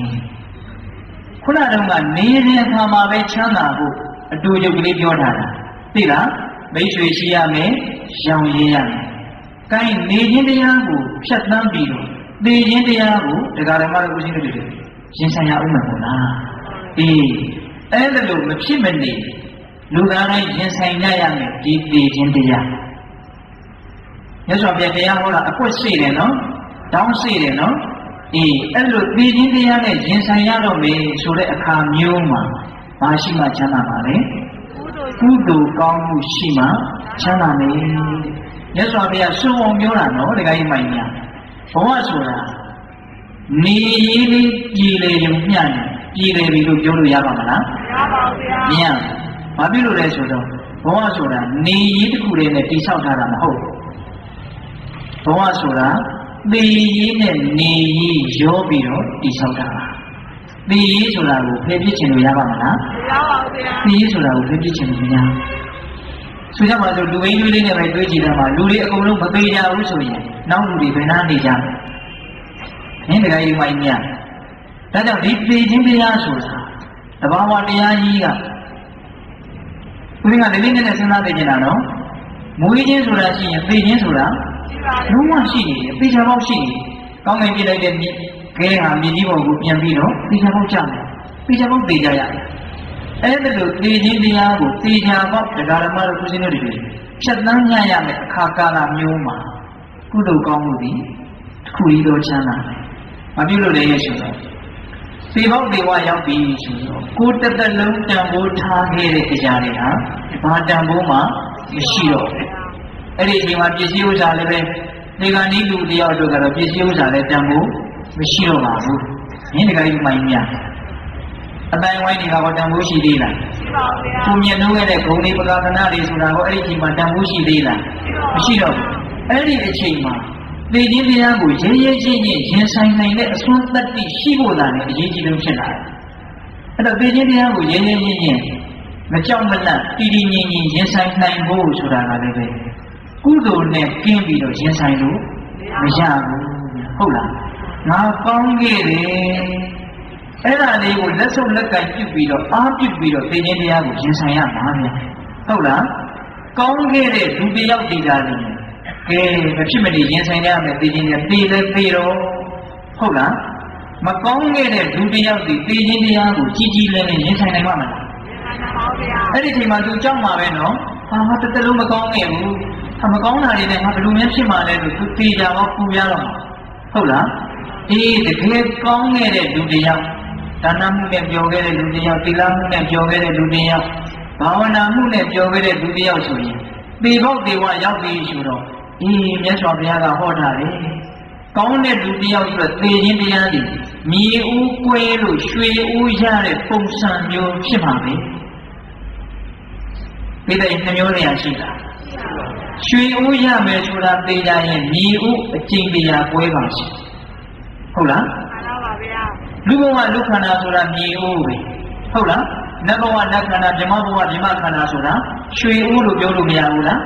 ခုနတုန်းကနေတဲ့အခါမှာပဲချမ်းသာဖို့အတူတူကလေးပြောထားတာသိလားမိတ်ဆွေရှိရမယ်ရောင်ရင်းရမယ်ကိုင်းနေခြင်းတရားကိုဖြတ်သန်းပြီးတော့သိခြင်းတရားကိုတရားဓမ္မတို့ဦးဇင်းတို့တွေ ရင်ဆိုင်ရအောင်မဟုတ်လားအေးအဲ့ဒါလို့မဖြစ်မနေလူသားတိုင်းရင်ဆိုင်ကြရမယ်ဒီသိခြင်းတရားမြတ်စွာဘုရားတရားဟောတာအကွက်ရှိတယ်နော်တောင်းရှိတယ်နော်အေးအဲ့လိုသိခြင်းတရားနဲ့ရင်ဆိုင်ရတော့မယ်ဆိုတဲ့အခါမျိုးမှာဘာရှိမှချမ်းသာပါလဲကုသိုလ်ကောင်းမှုရှိမှချမ်းသာမယ်မြတ်စွာဘုရားစွန့်အောင်ပြောတာနော်တခါကြီးမိုင်ညာဘဝဆိုတာ နေရေးလေးပြည်လေရုံမျှနေပြည်လေပြီလို့ပြောလို့ရပါမလားရပါဗျာမရဘာဖြစ်လို့လဲဆိုတော့ဘဝဆိုတာနေရေးတစ်ခုလေးနဲ့တိဆောက်ထားတာမဟုတ်ဘဝဆိုတာသေရေးနဲ့နေရေးရောပြီးတော့တိဆောက်တာပါသေရေးဆိုတာကိုဖယ်ပြစ်ချင်လို့ရပါမလားရပါဗျာသေရေးဆိုတာကိုဖယ်ပြစ်ချင်လို့မရဆိုကြပါစို့လူရင်းလူလေးနဲ့ပဲတွေးကြည့်တာမှာလူတွေအကုန်လုံးမသေးကြဘူးဆိုရင်နောက်လူတွေဘယ်နှနေကြလဲ နင်းတကယ်ကြီးမိုင်းမြတ်ဒါကြောင့်ဒီသေခြင်းတရားဆိုတာတဘာဝတရားကြီးကဦးရင်းကလေးလေးနဲ့စဉ်းစားသိနေတာနော်မွေးခြင်းဆိုတာရှိရင်သေခြင်းဆိုတာလုံးဝရှိနေတယ်သေချာပေါက်ရှိနေကောင်းကင်ပြလိုက်တဲ့မြစ်ခဲဟာမြစ်ကြီးပေါ်ကိုပြန်ပြီးတော့သေချာပေါက်ကျမယ်သေချာပေါက်သေကြရတယ်အဲ့ဒါလို့သေခြင်းတရားကိုသေချာပေါက်တရားဓမ္မတို့ကုသင်းတို့တွေဖြတ်သန်းညရမယ်အခါကာလမျိုးမှာကုသိုလ်ကောင်းမှုသည်တစ်ခုကြီးတော့ချမ်းသာတယ်။ မပြုလို့လည်းရရှိတော့သေဘောက်သေဝရောက်ပြီဆိုတော့ကိုယ်တသက်လုံးတန်ဖိုးထားခဲ့တဲ့အရာတွေဟာဘာတန်ဖိုးမှမရှိတော့ဘူး။အဲ့ဒီအချိန်မှာပစ္စည်းဥစ္စာလည်းပဲဒီကနေ့လူတယောက်တို့ကတော့ပစ္စည်းဥစ္စာလည်းတန်ဖိုးမရှိတော့ပါဘူး။မြင်းတကယ်ကြီးမှန်မြတ်အတိုင်းဝိုင်းတွေကတော့တန်ဖိုးရှိသေးလားရှိပါဗျာကိုမြင်နှုံးခဲ့တဲ့ဂုံတွေပကာသနာတွေဆိုတာကိုအဲ့ဒီအချိန်မှာတန်ဖိုးရှိသေးလားမရှိတော့ဘူးအဲ့ဒီအချိန်မှာ သေခြင်းတရားကိုရဲရဲချင်းချင်းရင်ဆိုင်နိုင်တဲ့အစွမ်းတတ္တိရှိဖို့သာလေအရေးကြီးဆုံးဖြစ်လာတယ်အဲ့တော့သေခြင်းတရားကိုရဲရဲချင်းချင်းမကြောက်မလန့်တည်တည်ငြိမ်ငြိမ်ရင်ဆိုင်နိုင်ဖို့ဆိုတာကလည်းပဲကုသိုလ်နဲ့ကင်းပြီးတော့ရင်ဆိုင်လို့မရဘူးဟုတ်လားငါကောင်းခဲ့တယ်အဲ့ဒါလေးကိုလက်ဆုပ်လက်ကင်ပြုတ်ပြီးတော့အားပြုတ်ပြီးတော့သိခြင်းတရားကိုရင်ဆိုင်ရမှာဗျာဟုတ်လားကောင်းခဲ့တဲ့လူတစ်ယောက်တည်တာလေ ကဲမဖြစ်မနေရင်ဆိုင်ရမယ်သိခြင်းနဲ့သိလဲသိတော့ဟုတ်လားမကောင်းခဲ့တဲ့လူတစ်ယောက်တည်သိခြင်းတရားကိုကြီးကြီးလေးနဲ့ရင်ဆိုင်နိုင်မှာမလားအဲ့ဒီချိန်မှာသူကြောက်မှာပဲနော်ဟာမတတလုံးမကောင်းခဲ့ဘူးဟာမကောင်းတာတွေနဲ့ငါဘယ်လိုများဖြစ်မှာလဲဆိုသူသိကြတော့ပူရတော့ဟုတ်လားဒီတကယ်ကောင်းခဲ့တဲ့လူတစ်ယောက်ဒါနမှုနဲ့ပြောခဲ့တဲ့လူတစ်ယောက်သီလမှုနဲ့ပြောခဲ့တဲ့လူတစ်ယောက်ဘာဝနာမှုနဲ့ပြောခဲ့တဲ့လူတစ်ယောက်ဆိုရင်ပေဖို့တေဝရောက်ပြီဆိုတော့ အေးမြတ်စွာဘုရားကဟောထားတယ်ကောင်းတဲ့လူတစ်ယောက်ဆိုတော့သေခြင်းတရားတွေမြေဦးကွဲလို့ရွှေဦးရတဲ့ပုံစံမျိုးဖြစ်ပါပဲဒီတဲ့နှမျိုးနေရာရှိတာရွှေဦးရမယ်ဆိုတာသိကြရင်မြေဦးအကျင့်တရားကွဲပါရှိဟုတ်လားလူဘဝလူခန္ဓာဆိုတာမြေဦးပဲဟုတ်လားနတ်ဘဝနတ်ခန္ဓာဓမ္မဘဝဓမ္မခန္ဓာဆိုတာရွှေဦးလို့ပြောလို့မရဘူးလား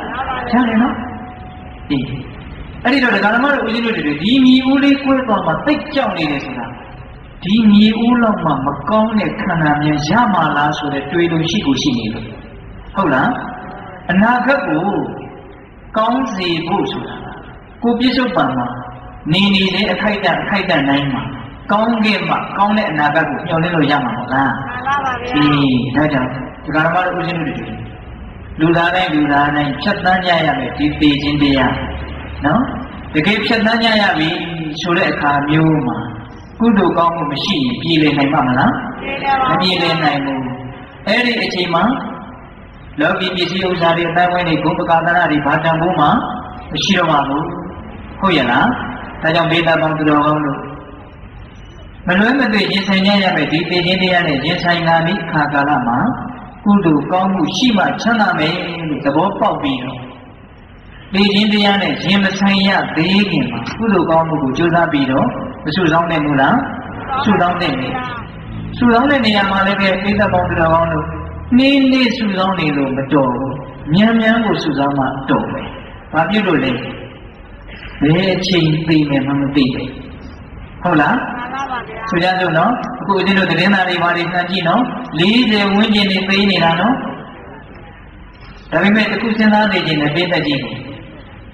ရတယ်နော် အေးအဲ့ဒီတော့ဒကာဓမ္မတို့ဦးဇင်းတို့တွေဒီမြေဦးလေးကိုယ်ပေါ်မှာသိကြောက်နေတယ်ဆိုတာဒီမြေဦးလောက်မှမကောင်းတဲ့ခန္ဓာများရမှာလားဆိုတဲ့တွေးလို့ရှိကိုရှိနေလို့ဟုတ်လားအနာဂတ်ကိုကောင်းစေဖို့ဆိုတာကိုပြစ္ဆုတ်ပံမှာနေနေတဲ့အခိုက်အတန့်အခိုက်အတန့်တိုင်းမှာကောင်းခဲ့မှကောင်းတဲ့အနာဂတ်ကိုမျှော်လင့်လို့ရမှာမဟုတ်လားမှန်ပါပါဗျာအေးဒါကြောင့်ဒီကရမတို့ဦးဇင်းတို့တွေ လူသားတိုင်းလူသားတိုင်းဖြတ်တန်းကြရမယ်ဒီပေခြင်းတရားနော်တကယ်ဖြတ်တန်းကြရပြီဆိုတဲ့အခါမျိုးမှာကုသိုလ်ကောင်းမှုမရှိရင်ပြည်လည်နိုင်မှာမလားမပြည်လည်နိုင်ဘူးအဲ့ဒီအချိန်မှာလောကီပစ္စည်းဥစ္စာတွေအတိုင်းဝိုင်းတွေဂုဏ်ပကာသနာတွေဘာတန်ဖို့မှမရှိတော့ပါဘူးဟုတ်ရဲ့လားဒါကြောင့်မေတ္တာပေါင်းသူတော်ကောင်းတို့မလွဲမသွေရင်ဆိုင်ကြရမယ်ဒီသိခြင်းတရားနဲ့ရင်ဆိုင်လာပြီးခါကာလမှာ ကုသိုလ်ကောင်းမှုရှိမှချမ်းသာမယ်လို့သဘောပေါက်ပြီးတော့သိခြင်းတရားနဲ့ရင်မဆိုင်ရသေးခင်မှာကုသိုလ်ကောင်းမှုကိုကြိုးစားပြီးတော့မဆုတောင်းနိုင်ဘူးလားဆုတောင်းတဲ့နေဆုတောင်းတဲ့နေရာမှာလည်းပဲပိဿပေါင်းတော်ကောင်းလို့နေ့နေ့စုဆောင်းနေလို့မတော်ဘူးမြန်မြန်ကိုစုဆောင်းမှတော်မယ်ဘာဖြစ်လို့လဲဘယ်အချိန်သိမယ်မှမသိဘူး ဟုတ်လားမှန်ပါပါဗျာဆိုကြစို့နော်အခုအင်းတို့သတင်းသားတွေဘာတွေနှံကြည့်နော်40ဝန်းကျင်နေသိနေတာနော်ဒါပေမဲ့အခုစဉ်းစားနေခြင်းနဲ့ပြည့်တတ်ကြည့်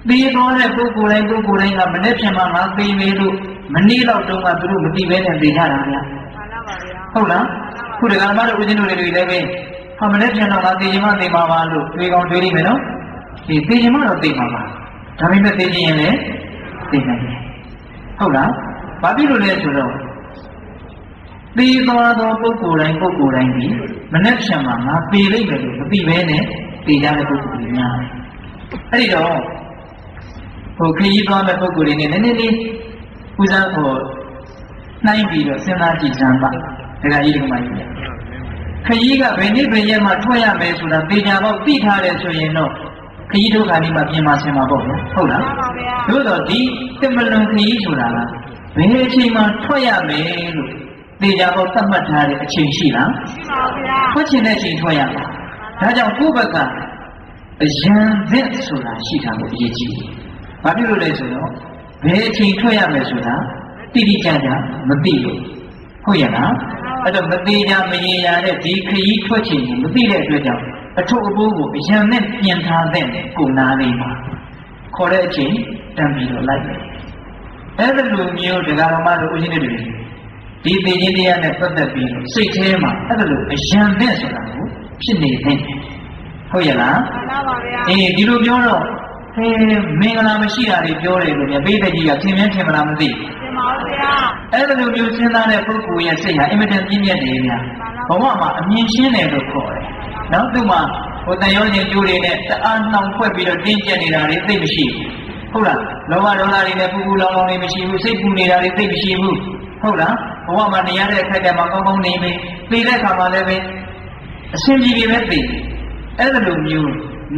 ပြီးတော့တဲ့ပုဂ္ဂိုလ်တိုင်းပုဂ္ဂိုလ်တိုင်းကမနေ့ပြန်မှငါသိမေလို့မနေ့တော့တုန်းကသူတို့မသိဘဲနဲ့သိကြတာဗျာမှန်ပါပါဗျာဟုတ်လားခုဒကာမတို့ဦးဇင်းတို့တွေလည်းပဲဟာမနေ့ပြန်တော့ငါသိချင်မှသိပါပါလို့တွေးကောင်းတွေးလိမ့်မယ်နော်ဒီသိချင်မှတော့သိပါပါဒါပေမဲ့သိချင်ရင်လည်းသိနိုင်တယ်ဟုတ်လား ဘာဖြစ်လို့လဲဆိုတော့သိသွားသောပုဂ္ဂိုလ်တိုင်းပုဂ္ဂိုလ်တိုင်းဒီမနေ့ပြန်မှာငါသိလိမ့်မယ်လို့မသိဘဲနဲ့သိကြတဲ့ပုဂ္ဂိုလ်တွေများတယ်အဲ့ဒီတော့ဟိုခရီးသွားမဲ့ပုဂ္ဂိုလ်တွေနဲ့နည်းနည်းလေးဦးစားဟိုနှိုင်းပြီးတော့စဉ်းစားကြည့်စမ်းပါဒကာကြီးဒီမှာကြီးခရီးကဘယ်နည်းဘယ်ရက်မှထွက်ရမယ်ဆိုတာသိကြတော့သိထားတယ်ဆိုရင်တော့ခရီးဒုက္ခនេះမှပြင်ပါဆင်ပါပေါ့နော်ဟုတ်လားမှန်ပါဗျာသို့တော့ဒီတမလွန်ခရီးဆိုတာက ဘယ်အချိန်မှထွက်ရမယ်လို့သိကြတော့သတ်မှတ်ထားတဲ့အချိန်ရှိလားရှိပါဗျာထွက်ချင်တဲ့အချိန်ထွက်ရမှာဒါကြောင့်ကိုယ့်ဘက်ကအရန်သင့်ဆိုတာရှိတာကိုအရေးကြီးတယ်။ဘာဖြစ်လို့လဲဆိုတော့ဘယ်အချိန်ထွက်ရမယ်ဆိုတာတိတိကျကျမသိလို့ဟုတ်ရဲ့လားအဲ့တော့မသိကြမရေရာတဲ့ဒီခရီးထွက်ချင်ရင်မသိတဲ့အတွက်ကြောင့်အထုပ်အပိုးကိုအရန်နဲ့ပြင်ထားတဲ့ကိုနာလေးမှာခေါ်တဲ့အချိန်တန်ပြီးတော့လိုက်တယ်။ အဲ့ဒါလိုမျိုးဒကာတော်မတို့ဦးဇင်းတွေဒီသိချင်းတရားနဲ့ပတ်သက်ပြီးစိတ်ထဲမှာအဲ့ဒါလိုအယံနဲ့ဆိုတာကိုဖြစ်နေတဲ့ဟုတ်ရဲ့လားမှန်ပါပါဗျာအေးဒီလိုပြောတော့ဟဲမင်္ဂလာမရှိတာတွေပြောတယ်လို့များပိဋကကြီးကသင်မြင်ထင်မလားမသိရှင်ပါဗျာအဲ့ဒါလိုမျိုးစဉ်းစားတဲ့ပုဂ္ဂိုလ်ရဲ့စိတ်ဟာအင်မတန်ပြင်းပြတယ်ဗျာဘဝမှာအမြင်ရှင်းတယ်လို့ခေါ်တယ်နောက်သူ့မှာဟိုတန်ရောခြင်းကျိုးတွေနဲ့တအားနှောင်ဖွဲ့ပြီးတော့တင်းကျပ်နေတာတွေသိမရှိဘူး ဟုတ်လားလောဘဒေါသတွေနဲ့ပူပူလောင်လောင်တွေမရှိဘူးစိတ်ပူနေတာတွေသိမရှိဘူးဟုတ်လားဘဝမှာနေရတဲ့အခိုက်အတန့်မှာကောင်းကောင်းနေပြီသိတဲ့အခါမှာလည်းပဲအစဉ်ကြီးတွေပဲသိအဲ့ဒါလိုမျိုး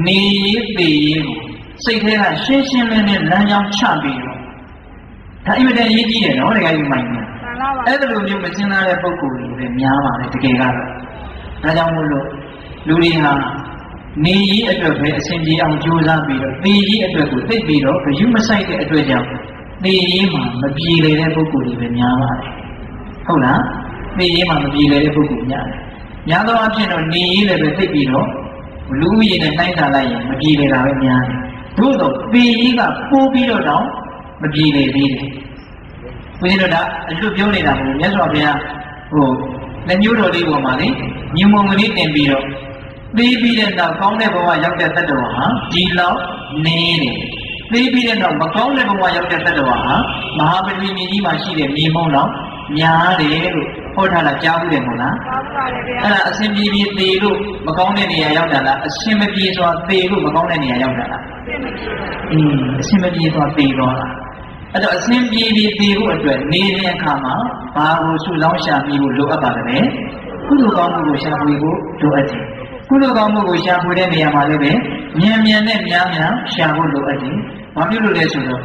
နေရေးသိရေးကိုစိတ်ထဲကရှင်းရှင်းလင်းလင်းလမ်းကြောင်းချပြီးတော့ဒါအင်မတန်အရေးကြီးတယ်နော်တကယ်ကြီးမိုင်းနေမှန်ပါပါအဲ့ဒါလိုမျိုးမစဉ်းစားတဲ့ပုံကိုယ်တွေပဲများပါတယ်တကယ်ကတော့ဒါကြောင့်မို့လို့လူတွေဟာ နေကြီးအတွက်ပဲအစဉ်ပြေအောင်ကြိုးစားပြီးတော့သေကြီးအတွက်ကိုသိပြီးတော့ဂယုမဆိုင်တဲ့အတွက်ကြောင့်သေကြီးမှာမပြေလည်တဲ့ပုံကိုယ်တွေပဲများပါတယ်ဟုတ်လားသေကြီးမှာမပြေလည်တဲ့ပုံကိုယ်များတယ်များသောအားဖြင့်တော့နေကြီးလည်းပဲသိပြီးတော့လူဦးရေနဲ့နှိုင်းတာလိုက်ရင်မပြေလည်တာပဲများတယ်သို့တော့သေကြီးကပိုးပြီးတော့တော့မပြေလည်သေးတယ်ဘုရားတို့ကအလွတ်ပြောနေတာမဟုတ်ဘူးမြတ်စွာဘုရားဟိုလက်ညှိုးတော်လေးပေါ်မှာလေညင်မုံကလေးတင်ပြီးတော့ သေးပြီးတဲ့နောက်ကောင်းတဲ့ဘဝရောက်တဲ့တတ္တဝါဟာဒီလောက်နေတယ်သေးပြီးတဲ့နောက်မကောင်းတဲ့ဘဝရောက်တဲ့တတ္တဝါဟာမဟာပရိမြေကြီးမှာရှိတဲ့မြေမုံလောက်များတယ်လို့ဟောထားတာကြားဘူးတယ်မဟုတ်လားပါပါလေဗျာအဲ့ဒါအစဉ်ပြေပြေသေလို့မကောင်းတဲ့နေရာရောက်တာလားအစဉ်မပြေစွာသေလို့မကောင်းတဲ့နေရာရောက်တာလားပြည့်မရှိဘူးအင်းအစဉ်မပြေစွာသေတော့တာအဲ့တော့အစဉ်ပြေပြေသေဖို့အတွက်နေတဲ့အခါမှာဘာကိုစုလောင်းရှာပြီးဖို့လိုအပ်ပါတယ်လေကုသိုလ်ကောင်းမှုကိုရှာဖွေဖို့လိုအပ်တယ် ကုသိုလ်ကောင်းမှုကိုရှာဖွေတဲ့နေရာမှာလည်းပဲမြန်မြန်နဲ့များများရှာဖို့လိုအပ်တယ်ဘာဖြစ်လို့လဲဆိုတော့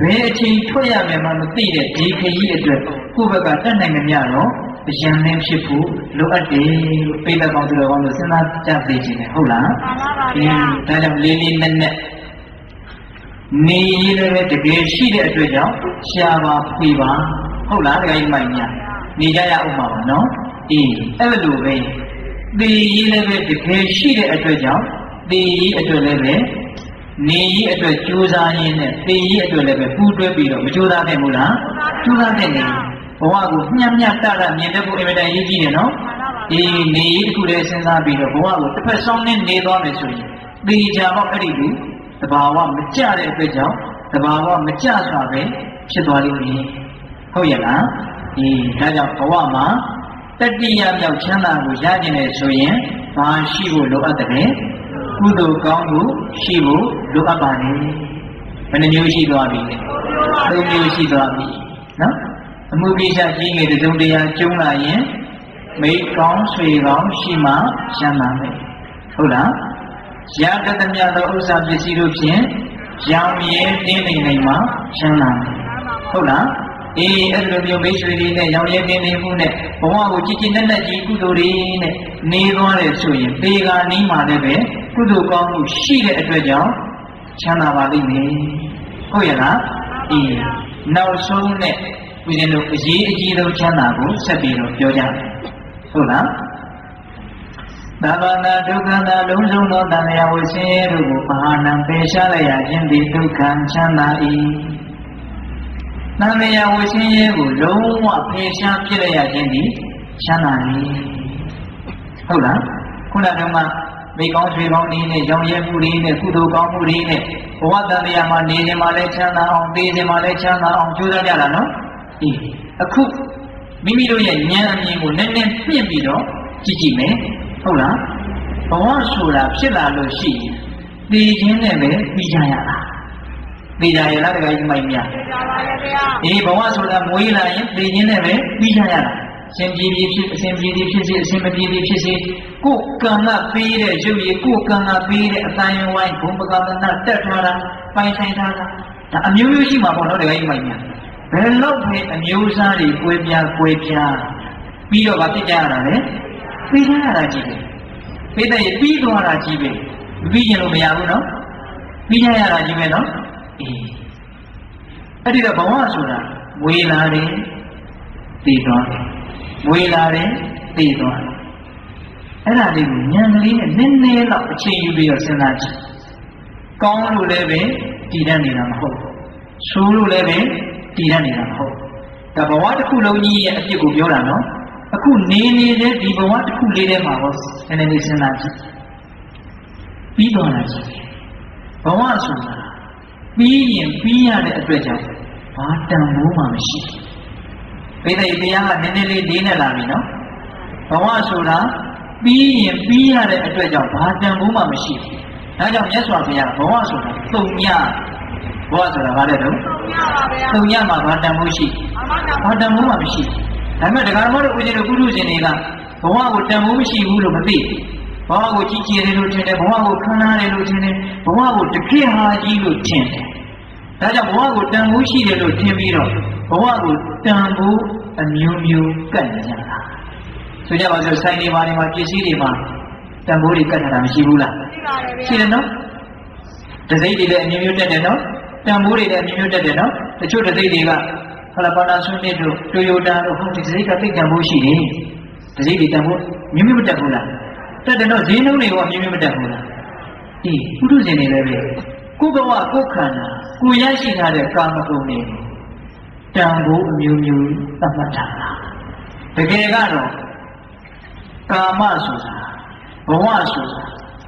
ဘယ်အချိန်ထွက်ရမယ်မှမသိတဲ့ဒီခရီးအတွက်ကိုယ့်ဘက်ကတတ်နိုင်မမျှတော့အရန်နဲ့ဖြစ်ဖို့လိုအပ်တယ်လို့ပိဋကကောင်းသူတော်ကောင်းတို့စဉ်းစားကြသိခြင်းနဲ့ဟုတ်လားမှန်ပါပါအဗျာင်းဒါကြောင့်လေးလေးနက်နက်နေရည်လည်းတကယ်ရှိတဲ့အတွက်ကြောင့်ရှားပါဖွေပါဟုတ်လားတကယ်မိုင်ညာနေကြရအောင်ပါပါနော်အေးအဲ့လိုပဲ သေရည်လည်းပဲတကယ်ရှိတဲ့အတွက်ကြောင့်သေရည်အတွက်လည်းပဲနေရည်အတွက်ကြိုးစားရင်းနဲ့သေရည်အတွက်လည်းပဲပူးတွဲပြီးတော့မကြိုးစားသင့်ဘူးလားကြိုးစားသင့်တယ်ဘဝကိုညံ့ညံ့တတမြင်တတ်ဖို့အင်မတန်အရေးကြီးတယ်နော်မှန်ပါပါအေးနေရေးတစ်ခုတည်းစဉ်းစားပြီးတော့ဘဝကိုတစ်ဖက်ဆောင်နဲ့နေသွားမယ်ဆိုရင်သေချာတော့အဲ့ဒီလူတဘာဝမကြတဲ့အတွက်ကြောင့်တဘာဝမကြစွာပဲဖြစ်သွားလိမ့်မယ်ဟုတ်ရဲ့လားအေးဒါကြောင့်ဘဝမှာ တတိယမြောက်ချမ်းသာကိုရကျင်တယ်ဆိုရင်ဘာရှိဖို့လိုအပ်တယ်ကုသိုလ်ကောင်းမှုရှိဖို့လိုအပ်ပါတယ်ဘယ်နှမျိုးရှိသွားပြီလဲသုံးမျိုးရှိသွားပြီနော်အမှုကိစ္စကြီးငယ်တစ်စုံတရာကျုံးလာရင်မိကောင်းဆွေကောင်းရှိမှရှမ်းသာမယ်ဟုတ်လားရတတမြသောဥစ္စာပစ္စည်းတို့ဖြင့်ရောင်ရဲတင်းနေနိုင်မှရှမ်းသာမယ်ဟုတ်လား အေးအဲ့လိုမျိုးမိတ်ဆွေတွေနဲ့ရောင်ရဲတင်နေမှုနဲ့ဘဝကိုကြည်ကြည်နက်နက်ကြီးကုသိုလ်တွေနဲ့နေသွားတယ်ဆိုရင်ပေကနီးမှလည်းပဲကုသိုလ်ကောင်းမှုရှိတဲ့အတွက်ကြောင့်ချမ်းသာပါလိမ့်မယ်ဟုတ်ရဲ့လားအေးနောက်ဆုံးနဲ့ဦးဇင်းတို့အရေးအကြီးဆုံးချမ်းသာကိုဆက်ပြီးတော့ပြောကြမယ်ဟုတ်လားသဗ္ဗနာဒုက္ခသာလုံးစုံသောတန်လျာဝဆင်းရဲတို့ကိုမဟာနံပေရှားလိုက်ရခြင်းသည်ဒုက္ခချမ်းသာ၏ တန်လျာဝဆင်းရဲကိုလုံးဝဖေရှားပြစ်လိုက်ရခြင်းသည်ချမ်းသာ၏ဟုတ်လားခုနကမှမိကောင်းဆွေကောင်းနေနဲ့ရောင်ရဲမှုတွေနဲ့ကုသိုလ်ကောင်းမှုတွေနဲ့ဘဝတန်တရားမှာနေနေမှာလဲချမ်းသာအောင်သိနေမှာလဲချမ်းသာအောင်ကြိုးစားကြတာနော်အေးအခုမိမိတို့ရဲ့ဉာဏ်အမြင်ကိုနည်းနည်းပြင့်ပြီးတော့ကြည့်ကြည့်မယ်ဟုတ်လားဘဝဆိုတာဖြစ်လာလို့ရှိရင်သိခြင်းနဲ့ပဲပြီးကြရတာ သိကြရလားတခါကြီးမိုက်မြတ်သိကြပါရဲ့ဗျာအေးဘဝဆိုတာမွေးလာရင်သိခြင်းနဲ့ပဲပြီးကြရတာအစဉ်ပြေပြေဖြစ်အစဉ်ပြေပြေဖြစ်စေအစဉ်မပြေပြေဖြစ်စေကိုယ်ကံကပေးတဲ့ရုပ်ရည်ကိုယ်ကံကပေးတဲ့အတိုင်းဝိုင်းဘုံပကမနာတက်ထားတာပိုင်ဆိုင်ထားတာဒါအမျိုးမျိုးရှိမှာပေါ့နော်တခါကြီးမိုက်မြတ်ဘယ်လောက်ပဲအမျိုးအစားတွေကိုယ်ပြားကိုယ်ပြားပြီးတော့ဗာဖြစ်ကြရတာလေပြီးကြရတာကြီးပဲပြီးတဲ့ပြီးသွားတာကြီးပဲမပြီးရင်လို့မရဘူးနော်ပြီးကြရတာကြီးပဲနော် အေးအဲ့ဒီတော့ဘဝဆိုတာဝေလာတယ်သိသွားတယ်ဝေလာတယ်သိသွားတယ်အဲ့ဒါလေးကိုဉာဏ်ကလေးနဲ့နည်းနည်းတော့အချိန်ယူပြီးတော့စဉ်းစားကြည့်ကောင်းလို့လည်းပဲတည်တတ်နေတာမဟုတ်ဆိုးလို့လည်းပဲတည်တတ်နေတာမဟုတ်ဒါဘဝတစ်ခုလုံးကြီးရဲ့အဖြစ်ကိုပြောတာနော်အခုနေနေတဲ့ဒီဘဝတစ်ခုလေးထဲမှာဟောနည်းနည်းလေးစဉ်းစားကြည့်ပြီးသွားတာကြည့်ဘဝဆိုတာ ပြီးရင်ပြီးရတဲ့အတွက်ကြောင့်ဘာတန်ဖိုးမှမရှိဘူးပိဋကတရားကနည်းနည်းလေးလေးနဲ့လာပြီနော်ဘဝဆိုတာပြီးရင်ပြီးရတဲ့အတွက်ကြောင့်ဘာတန်ဖိုးမှမရှိဘူးဒါကြောင့်မြတ်စွာဘုရားဘဝဆိုတာသုံညဘဝဆိုတာဘာလဲတော့သုံးရပါဗျာသုံညမှာဘာတန်ဖိုးရှိအမနာဘာတန်ဖိုးမှမရှိဘူးဒါပေမဲ့ဒကာမတို့ဦးဇင်းတို့ကုထုရှင်တွေကဘဝကိုတန်ဖိုးမရှိဘူးလို့မသိဘ ဝကိုကြီးကျယ်တယ်လို့ထင်တယ်ဘဝကိုခမ်းနားတယ်လို့ထင်တယ်ဘဝကိုတခေဟာကြီးလို့ထင်တယ်ဒါကြောင့်ဘဝကိုတန်ဖိုးရှိတယ်လို့ထင်ပြီးတော့ဘဝကိုတန်ဖိုးအမျိုးမျိုးကတ်နေကြတာဆိုကြပါစို့ဆိုင်တွေပါနေမှာပစ္စည်းတွေမှာတန်ဖိုးတွေကတ်ထားတာမရှိဘူးလားသိပါတယ်ဗျာရှိတယ်နော်တစိမ့်တွေလည်းအမျိုးမျိုးတက်တယ်နော်တန်ဖိုးတွေလည်းအမျိုးမျိုးတက်တယ်နော်တချို့တစိမ့်တွေကဟလာပါနာဆွနစ်တို့တိုယိုတာတို့ဟောဒီတစိမ့်ကသိတန်ဖိုးရှိတယ်တစိမ့်တွေတန်ဖိုးမျိုးမျိုးမတက်ဘူးလား တက်တယ်နော်ဈေးနှုန်းတွေရောမျိုးမျိုးမတက်ဘူးလားအေးပုထုဇဉ်တွေလည်းပဲကိုယ်ဘဝကိုယ်ခန္ဓာကိုယ်ရရှိထားတဲ့ကာမဂုဏ်တွေတန်ဖိုးအမျိုးမျိုးသတ်မှတ်တာလားတကယ်ကတော့ကာမဆိုတာဘဝဆိုတာ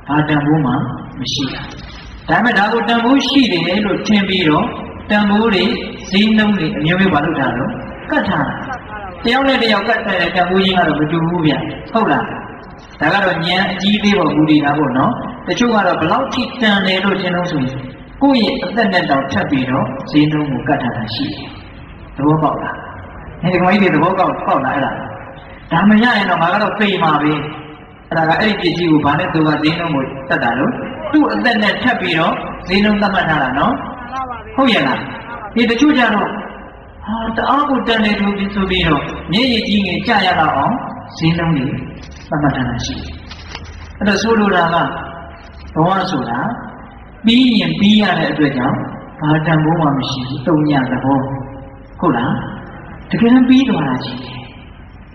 ဘာတန်ဖိုးမှမရှိတာဒါပေမဲ့ဒါကိုတန်ဖိုးရှိတယ်လို့ထင်ပြီးတော့တန်ဖိုးတွေဈေးနှုန်းတွေအမျိုးမျိုးမလုပ်တာတော့ကတ်ထားတာတယောက်နဲ့တယောက်ကတ်တဲ့တန်ဖိုးချင်းကတော့မတူဘူးဗျဟုတ်လား ဒါကတော့ဉာဏ်အကြီးသေးပေါ်မူတည်တာပေါ့နော်တချို့ကတော့ဘလောက်ထိတန်တယ်လို့ထင်လို့ဆိုရင်ကိုယ့်ရဲ့အသက်နဲ့တောင်ထပ်ပြီးတော့ဈေးနှုန်းကိုကတ်ထားတာရှိတယ်သဘောပေါက်လားဒီကောင်ကြီးတွေသဘောပေါက်ပေါက်လားအဲ့ဒါဒါမရရင်တော့ငါကတော့သိမှာပဲအဲ့ဒါကအဲ့ဒီပစ္စည်းကိုဘာနဲ့သူကဈေးနှုန်းကိုတတ်တာလို့သူ့အသက်နဲ့ထပ်ပြီးတော့ဈေးနှုန်းသတ်မှတ်ထားတာနော်မှန်ပါပါဗျာဟုတ်ရဲ့လားဒီတချို့ကြတော့ဟာတအားကိုတန်တယ်လို့ဆိုပြီးတော့မျက်ရည်ကြီးငယ်ကြာရတော့အောင်ဈေးနှုန်းတွေ သတ်မှတ်ထားတာရှိတယ်အဲ့တော့ဆိုလိုတာကဘဝဆိုတာပြီးရင်ပြီးရတဲ့အတွက်ကြောင့်ဘာတန်ဖိုးမှမရှိဘူးတုံညသဘောဟုတ်လားတကယ်တမ်းပြီးသွားတာရှိတယ်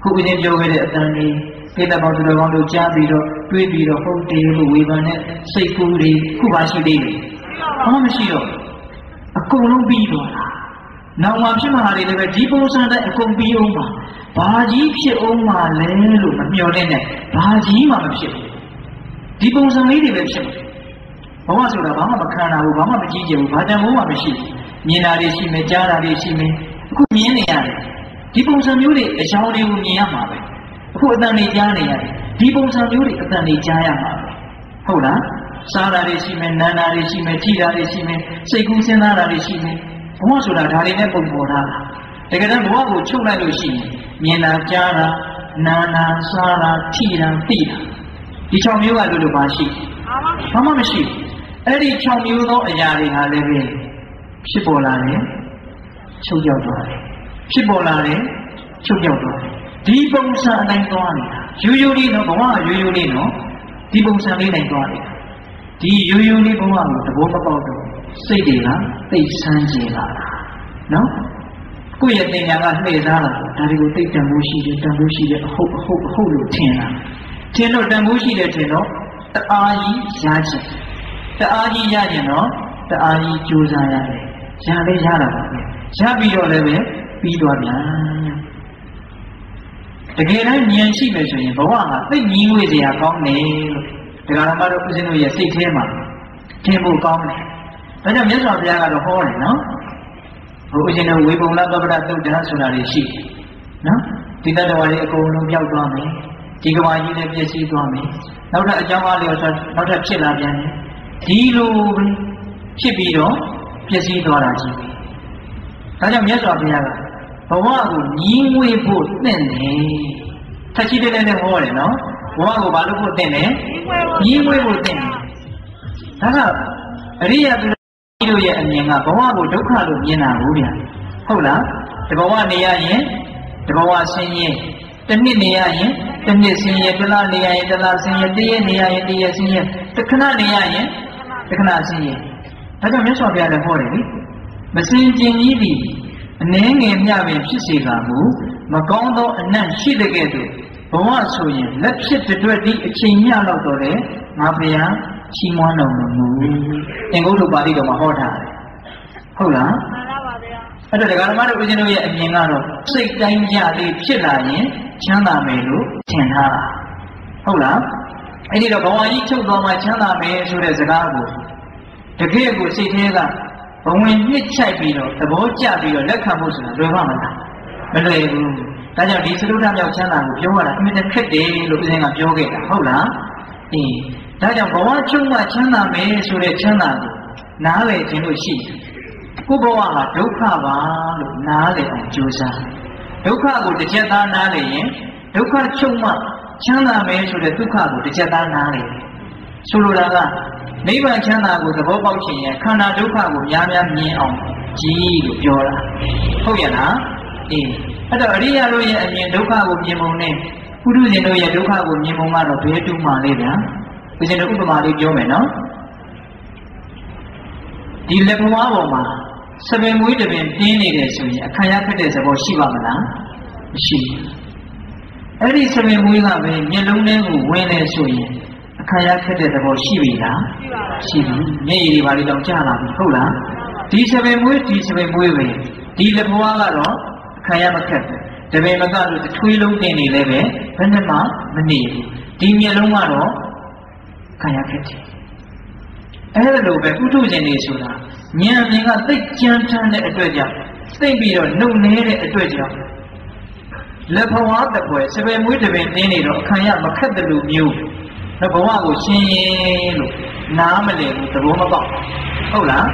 ခုကချင်းပြောခဲ့တဲ့အတန်လေးဒေသပေါင်းသူတော်ကောင်းတို့ကြားပြီးတော့တွေးပြီးတော့ဟုတ်တယ်လို့ဝေဖန်တဲ့စိတ်ကူးတွေခုပါရှိသေးတယ်ဘာမှမရှိတော့ဘူးအကုန်လုံးပြီးသွားတာနောင်မှဖြစ်မှာတွေလည်းပဲဒီပုံစံတဲ့အကုန်ပြီးအောင်ပါ ဘာကြီးဖြစ်အောင်ပါလဲလို့မမျှော်လင့်နဲ့ဘာကြီးမှမဖြစ်ဘူးဒီပုံစံလေးတွေပဲဖြစ်မှာဘဝဆိုတာဘာမှမခံတာဘူးဘာမှမကြည့်ကြဘူးဘာတန်ဖို့မှမရှိဘူးမြင်တာတွေရှိမယ်ကြားတာတွေရှိမယ်အခုမြင်နေရတယ်ဒီပုံစံမျိုးတွေအကြောင်းတွေကိုမြင်ရမှာပဲအခုအတန်တွေကြားနေရတယ်ဒီပုံစံမျိုးတွေအတန်တွေကြားရမှာပဲဟုတ်လားစားတာတွေရှိမယ်နားတာတွေရှိမယ်ထိတာတွေရှိမယ်စိတ်ကူးစဉ်းစားတာတွေရှိမယ်ဘဝဆိုတာဒါတွေနဲ့ပုံပေါ်ထားတာတကယ်တမ်းဘဝကိုချုပ်လိုက်လို့ရှိရင် မြင်တာကြားတာနားတာစားတာထိတာသိတာဒီ၆မျိုးကလို့လို့ပါရှိတယ်အာမဘာမှမရှိဘူးအဲ့ဒီ6မျိုးသောအရာတွေဟာလည်းပဲဖြစ်ပေါ်လာတယ်ချုပ်ရောက်သွားတယ်ဖြစ်ပေါ်လာတယ်ချုပ်ပြောက်သွားတယ်ဒီပုံစံအတိုင်းသွားနေတာရိုးရိုးလေးနော်ဘဝရိုးရိုးလေးနော်ဒီပုံစံလေးတိုင်းသွားနေတာဒီရိုးရိုးလေးဘဝကိုသဘောမပေါက်တော့စိတ်တွေကသိဆန်းကျင်လာတာနော် ကိုယ့်ရဲ့တင်ညာကနှိမ့်သားလာဒါတွေကိုသိတန်ဖို့ရှိတယ်တန်ဖို့ရှိတယ်အဟုတ်အဟုတ်အဟုတ်လို့ထင်တာထင်တော့တန်ဖို့ရှိတယ်ထင်တော့တအားကြီးရချင်တအားကြီးရချင်တော့တအားကြီးကြိုးစားရတယ်ရလဲရတာပါပဲရပြီးတော့လည်းပဲပြီးသွားပြန်တကယ်တမ်းဉာဏ်ရှိမယ်ဆိုရင်ဘဝကသိညီငွေစရာကောင်းတယ်လို့ဒကာရမတို့ဦးဇင်းတို့ရဲ့စိတ်ထဲမှာထင်ဖို့ကောင်းတယ်ဒါကြောင့်မြတ်စွာဘုရားကတော့ဟောတယ်နော် ဟိုဦးဇင်းတို့ဝေပုံလပပဒတုတ်တန်းဆိုတာတွေရှိတယ်နော်ဒီတတ္တဝါတွေအကုန်လုံးပျောက်သွားမယ်ဒီကဘာကြီးလည်းပြည့်စည်သွားမယ်နောက်ထပ်အကြောင်းအလျော်ဆိုနောက်ထပ်ဖြစ်လာပြန်တယ်ဒီလိုဖြစ်ပြီးတော့ပြည့်စည်သွားတာကြီးပဲဒါကြောင့်မြတ်စွာဘုရားကဘဝကိုညီးငွေဖို့သင့်တယ်ထက်ကြီးတဲ့နဲ့ဟောတယ်နော်ဘဝကိုဘာလို့ဖို့သင့်တယ်ညီးငွေဖို့သင့်တယ်ဒါကအရိယာသူ တို့ရဲ့အမြင်ကဘဝကိုဒုက္ခလို့မြင်တာဘူးဗျာဟုတ်လားတဘဝနေရရင်တဘဝဆင်းရဲတစ်နှစ်နေရရင်တစ်နှစ်ဆင်းရဲတစ်လနေရရင်တစ်လဆင်းရဲတစ်ရက်နေရရင်တစ်ရက်ဆင်းရဲတစ်ခဏနေရရင်တစ်ခဏဆင်းရဲဒါကြောင့်မြတ်စွာဘုရားလည်းဟောတယ်လေမစင်ကျင်ကြီးသည်အနှဲငယ်မြပင်ဖြစ်စေကမူမကောင်းသောအနတ်ရှိတဲ့ကဲ့သို့ဘဝဆိုရင်လက်ဖြစ်တဲ့အတွက်ဒီအချိန်မြလောက်တော့လေငါဘုရား ချီးမွမ်းတော်မမူသင်္ကုတ်တို့ပါဠိတော်မှာဟောထားတယ်ဟုတ်လားမှန်ပါပါဗျာအဲ့တော့ဒကာဓမ္မတို့ဦးဇင်းတို့ရဲ့အမြင်ကတော့စိတ်တိုင်းကြလေးဖြစ်လာရင်ချမ်းသာမယ်လို့ထင်ထားတာဟုတ်လားအဲ့ဒီတော့ဘဝကြီးချုပ်သွားမှချမ်းသာမယ်ဆိုတဲ့စကားကိုတကယ့်ကိုစိတ်ထဲကဘဝင်နှစ်ချိုက်ပြီးတော့သဘောကျပြီးတော့လက်ခံဖို့ဆိုတာလွယ်ပါမလားမလွယ်ဘူးဒါကြောင့်ဒီစရုထမြောက်ချမ်းသာကိုပြောရတာအမြဲတမ်းခက်တယ်လို့ဦးဇင်းကပြောခဲ့တာဟုတ်လားအေး ဒါကြောင့်ဘဝချုပ်မှချမ်းသာမယ်ဆိုတဲ့ချမ်းသာကိုနားလည်ခြင်းလို့ရှိတယ်ကိုယ်ဘဝဟာဒုက္ခပါလို့နားလည်အောင်ကြိုးစားဒုက္ခကိုတစ်ချက်သားနားလည်ရင်ဒုက္ခချုပ်မှချမ်းသာမယ်ဆိုတဲ့ဒုက္ခကိုတစ်ချက်သားနားလည်ဆိုလိုတာကနိဗ္ဗာန်ချမ်းသာကိုသဘောပေါက်ခြင်းရဲ့ခန္ဓာဒုက္ခကိုများများမြင်အောင်ကြည်လို့ပြောတာဟုတ်ရဲ့လားအေးအဲ့တော့အရိယာတို့ရဲ့အမြင်ဒုက္ခကိုမြင်ပုံနဲ့ပုထုဇဉ်တို့ရဲ့ဒုက္ခကိုမြင်ပုံကတော့ဘယ်တူမှလဲဗျာ ဦးဇင်းတို့ဥပမာလေးပြောမယ်နော်ဒီလက်ဘဝပေါ်မှာစပင်မွေးတပင်ပြင်းနေတယ်ဆိုရင်အခါရခက်တဲ့သဘောရှိပါမလားမရှိဘူးအဲ့ဒီစပင်မွေးကပဲမျက်လုံးထဲကိုဝင်နေဆိုရင်အခါရခက်တဲ့သဘောရှိပြီလားရှိပါပါရှိပြီမျက်ရည်တွေပါလေတော့ကြာလာပြီဟုတ်လားဒီစပင်မွေးဒီစပင်မွေးပဲဒီလက်ဘဝကတော့အခါရမခက်ဘူးတပင်မကလို့တစ်ထွေးလုံးတင်နေလည်းပဲဘယ်နဲ့မှမနေဘူးဒီမျက်လုံးကတော့အ ခါရခက်တယ်အဲ့ဒါလိုပဲဥထုရှင်တွေဆိုတာဉာဏ်အမြင်ကသိကြမ်းတမ်းတဲ့အတွက်ကြောင့်သိပြီးတော့နှုတ်နေတဲ့အတွက်ကြောင့်လက်ဘဝတပွဲစပယ်မွေးတပင်တင်းနေတော့အခါရမခက်တယ်လို့မျိုးတော့ဘဝကိုရှင်းရင်လို့နားမလည်ဘူးသဘောမပေါက်ဟုတ်လား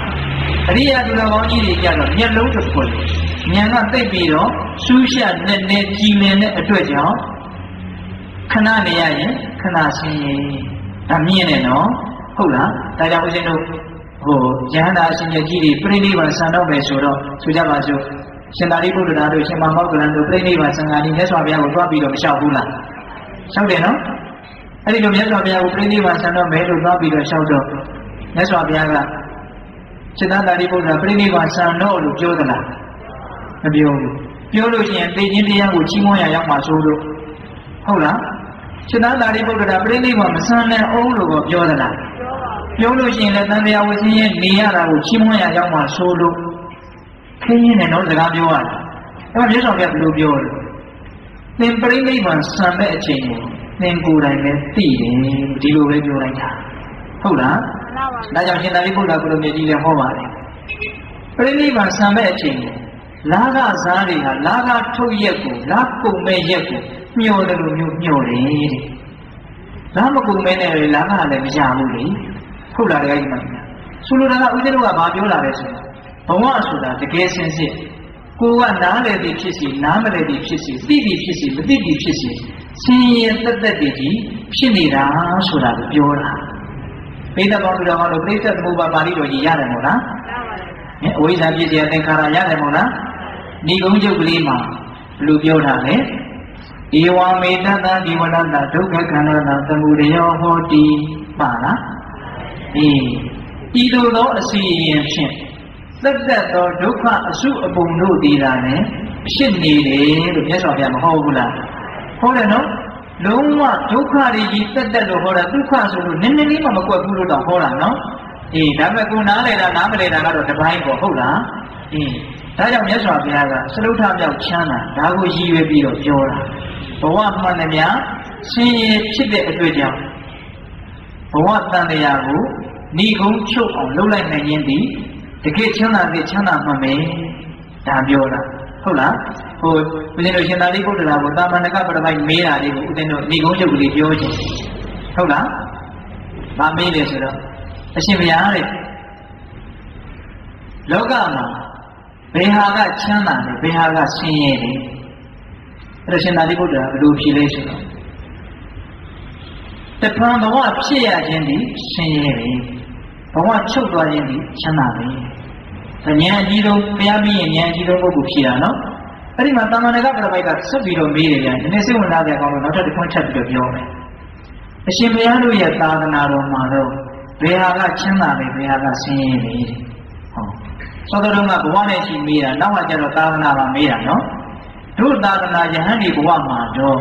အရိယာသူတော်ကောင်းကြီးတွေကြတော့မျက်လုံးတစ်ခွက်ဉာဏ်ကသိပြီးတော့စူးရှနဲ့နဲ့ကြည်လင်တဲ့အတွက်ကြောင့်ခဏနေရရင်ခဏရှင်းရင် ဒါမြင်နေနော်ဟုတ်လားဒါကြောင့်ဦးဇင်းတို့ဟိုယန္တာအရှင်ကြီးတွေပြိဋိဘံဆံတော့မယ်ဆိုတော့ဆိုကြပါစို့ရှင်သာရိပုတ္တရာတို့ရှင်မမောက္ကလန်တို့ပြိဋိဘံဆံဃာတိမြတ်စွာဘုရားကိုတွားပြီးတော့မလျှောက်ဘူးလားလျှောက်တယ်နော်အဲ့ဒီလိုမြတ်စွာဘုရားကိုပြိဋိဘံဆံတော့မယ်လို့တွားပြီးတော့လျှောက်တော့မြတ်စွာဘုရားကရှင်သာရိပုတ္တရာပြိဋိဘံဆံတော့လို့ပြောသလားမပြောဘူးပြောလို့ရှိရင်သိချင်းတရားကိုချီးမွမ်းရရောက်မှာဆိုလို့ဟုတ်လား ရှင်သာရိပုတ္တရာပြိဋိဘံမဆံနဲ့အောင်လို့ក៏ပြောသလားပြောပါပြောလို့ရှိရင်လည်းတန်တရားဝဆင်းရဲနေရတာကိုချီးမွမ်းရရောက်မှဆိုလို့ခင်းရင်လည်းတော့စကားပြောရတယ်။အဲ့ဒါမြတ်စွာဘုရားဘယ်လိုပြောလဲ။သင်ပြိဋိဘံဆံတဲ့အချိန်ကိုသင်ကိုယ်တိုင်ပဲသိတယ်ဒီလိုပဲပြောလိုက်တာ။ဟုတ်လားမှန်ပါပါ။ဒါကြောင့်ရှင်သာရိပုတ္တရာကိုလိုမြတ်ကြီးလည်းဟောပါတယ်။ပြိဋိဘံဆံမဲ့အချိန်ကိုလာကစားတွေဟာလာကထုတ်ရက်ကိုလာကုန်မဲ့ရက်ကို မျောတယ်လို့မျိုးမျောတယ်တဲ့။လာမကုန်မဲနဲ့လေလာကလည်းမရဘူးလေ။ဟုတ်လားတကယ်ကြီးမလား။ဆိုလိုတာကဦးဇင်းတို့ကဘာပြောလာလဲဆိုတော့ဘဝဆိုတာတကယ်စင်စစ်ကိုကနားလည်သည်ဖြစ်စီနားမလည်သည်ဖြစ်စီသိသည်ဖြစ်စီမသိသည်ဖြစ်စီဆင်းရဲတက်တက်တည်းကြီးဖြစ်နေတာဆိုတာကိုပြောတာပိဋကဘောင်သူတော်ကောင်းတို့ပြိဿသမုပ္ပါပါဠိတော်ကြီးရတယ်မို့လားမှန်ပါပါဟင်အဝိဇ္ဇာပြည့်စရာသင်္ခါရရတယ်မို့လားဏီကုံးချုပ်ကလေးမှာဘယ်လိုပြောတာလဲ ဧဝမေတ္တသဒီဝရတဒုက္ခခန္ဓာသမှုရယောဟောတိပါလားအေးဤသို့သောအစီရင်ဖြင့်သက်သက်သောဒုက္ခအစုအပုံတို့ဒီတာနဲ့ဖြစ်နေတယ်လို့မြတ်စွာဘုရားမဟုတ်ဘူးလားဟုတ်တယ်နော်လုံးဝဒုက္ခတွေကြီးတက်တက်လို့ဟောတာဒုက္ခဆိုလို့နည်းနည်းလေးမှမကွက်ဘူးလို့တော့ဟောတာနော်အေးဒါပေမဲ့ကိုနားလေတာနားမလေတာကတော့တစ်ပိုင်းပေါ့ဟုတ်လားအေးဒါကြောင့်မြတ်စွာဘုရားကစလုထမြောက်ချမ်းသာဒါကိုရည်ရွယ်ပြီးတော့ပြောတာ ဘဝမှန်သမျှဆင်းရဲဖြစ်တဲ့အတွက်ကြောင့်ဘဝတန်တရားကိုဏီကုံချုပ်အောင်လှုပ်လိုက်နိုင်ရင်ဒီတကယ်ချမ်းသာတဲ့ချမ်းသာမှန်မယ်ဒါပြောတာဟုတ်လားဟိုဦးဇင်းတို့ရှင်သာရိပုတ္တရာကိုတာမဏကပရမိုက်မေးတာလေးကိုဦးဇင်းတို့ဏီကုံချုပ်ကလေးပြောချင်ဟုတ်လားမမေးလေဆိုတော့အရှင်ဘုရားတဲ့လောကမှာဘယ်ဟာကချမ်းသာတယ်ဘယ်ဟာကဆင်းရဲတယ် အဲ့တော့ရှင်သာရိပုတ္တရာဘယ်လိုဖြေလဲဆိုတော့တပံဘဝဖြစ်ရခြင်းဒီဆင်းရဲတယ်ဘဝချုပ်သွားခြင်းဒီချမ်းသာတယ်ဉာဏ်အကြီးဆုံးဘုရားပြီးရင်ဉာဏ်အကြီးဆုံးပုဂ္ဂိုလ်ဖြေတာနော်အဲ့ဒီမှာတာမဏေကပရပိုက်ကဆက်ပြီးတော့မေးတယ်ဗျာဒီနေ့စိတ်ဝင်စားတဲ့အကောင်လို့နောက်ထပ်တစ်ခွန်းထပ်ပြီးတော့ပြောမယ်အရှင်ဘုရားတို့ရဲ့သာသနာတော်မှာတော့ဘယ်ဟာကချမ်းသာလဲဘယ်ဟာကဆင်းရဲလဲဟုတ်သောတော်ကဘဝနဲ့ရှိမေးတာနောက်ကကျတော့သာသနာမှာမေးတာနော် တို့သာသနာယဟန်ဒီဘဝမှာတော့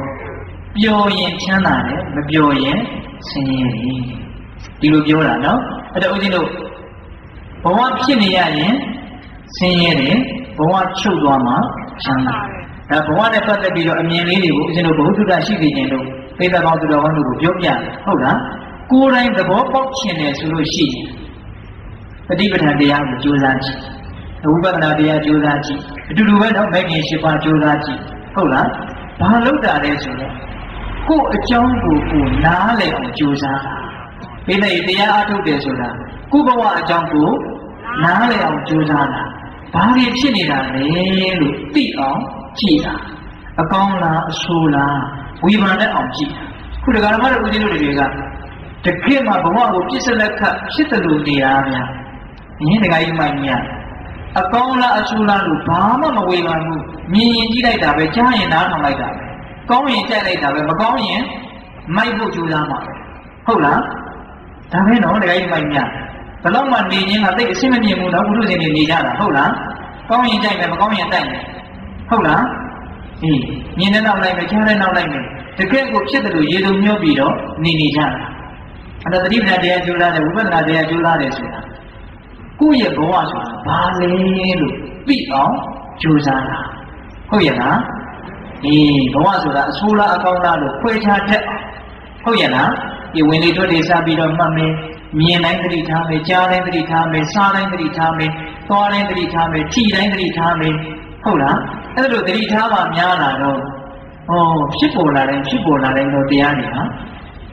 ပျော်ရင်ချမ်းသာတယ်မပျော်ရင်ဆင်းရဲတယ်ဒီလိုပြောတာနော်အဲ့တော့ဦးဇင်းတို့ဘဝဖြစ်နေရရင်ဆင်းရဲတယ်ဘဝချုပ်သွားမှချမ်းသာတယ်ဒါဘဝနဲ့ပတ်သက်ပြီးတော့အမြင်လေးတွေကိုဦးဇင်းတို့ဘုဟုတ္တရှိနေခြင်းတို့သိတဲ့ကောင်းသူတော်ကောင်းတို့ကိုပြောပြတယ်ဟုတ်လားကိုယ်တိုင်သဘောပေါက်ခြင်းတယ်ဆိုလို့ရှိရင်ပฏิပဋ္ဌာန်တရားကိုကြိုးစားကြည့် ဝိပဿနာတရားကြိုးစားကြည့်အတူတူပဲတော့မဂ်ခင်၈ပါးကြိုးစားကြည့်ဟုတ်လားဘာလို့တာလဲဆိုတော့ကိုယ်အကြောင်းကိုကိုနားလည်အောင်ကြိုးစားတာဒီနေ့တရားအထုတ်တယ်ဆိုတာကိုယ်ဘဝအကြောင်းကိုနားလည်အောင်ကြိုးစားတာဘာတွေဖြစ်နေတာလဲလို့သိအောင်ကြည့်တာအကောင်းလားအဆိုးလားဝိမာန်နဲ့အောင်ကြည့်တာခုဒကာဓမ္မတို့ဦးဇင်းတို့တွေကတကယ်မှဘဝကိုပြစ်စလက်ခတ်ဖြစ်တယ်လို့နေတာများယင်းတခါကြီးမှမြင် အကောင်းလားအဆိုးလားလို့ဘာမှမဝေဖန်ဘူးမြင်ရင်ကြည့်လိုက်တာပဲကြားရင်နားထောင်လိုက်တာပဲကောင်းရင်ကြိုက်လိုက်တာပဲမကောင်းရင်မိုက်ဖို့ကြိုးစားမှာပဲဟုတ်လားဒါပဲနော်တခါကြီးမှမြင်ဘလောက်မှနေခြင်းကသိအဆင်မပြေဘူးနော်ဘုရုရှင်တွေနေကြတာဟုတ်လားကောင်းရင်ကြိုက်မယ်မကောင်းရင်တိုက်မယ်ဟုတ်လားအေးမြင်တဲ့နောက်လိုက်မယ်ကြားတဲ့နောက်လိုက်မယ်တကယ်ကိုဖြစ်တယ်လို့ရေစုံမျောပြီးတော့နေနေကြတာအဲ့ဒါတတိပ္ပံတရားကျိုးလာတယ်ဝိပဿနာတရားကျိုးလာတယ်ဆိုတာ ကိုယ့်ရဲ့ဘဝဆိုတာဘာလဲလို့သိအောင်ကြိုးစားတာဟုတ်ရဲ့လားအေးဘဝဆိုတာအဆိုးလားအကောင်းလားလို့ခွဲခြားတတ်ဟုတ်ရဲ့လားဒီဝင်လေထွက်တွေစပြီးတော့မှတ်မယ်မြင်တိုင်းသတိထားမယ်ကြားတိုင်းသတိထားမယ်စားတိုင်းသတိထားမယ်သွားတိုင်းသတိထားမယ်ထိတိုင်းသတိထားမယ်ဟုတ်လားအဲ့လိုသတိထားမှများလာတော့ဩဖြစ်ပေါ်လာတိုင်းဖြစ်ပေါ်လာတိုင်းတော့တရားတွေဟာ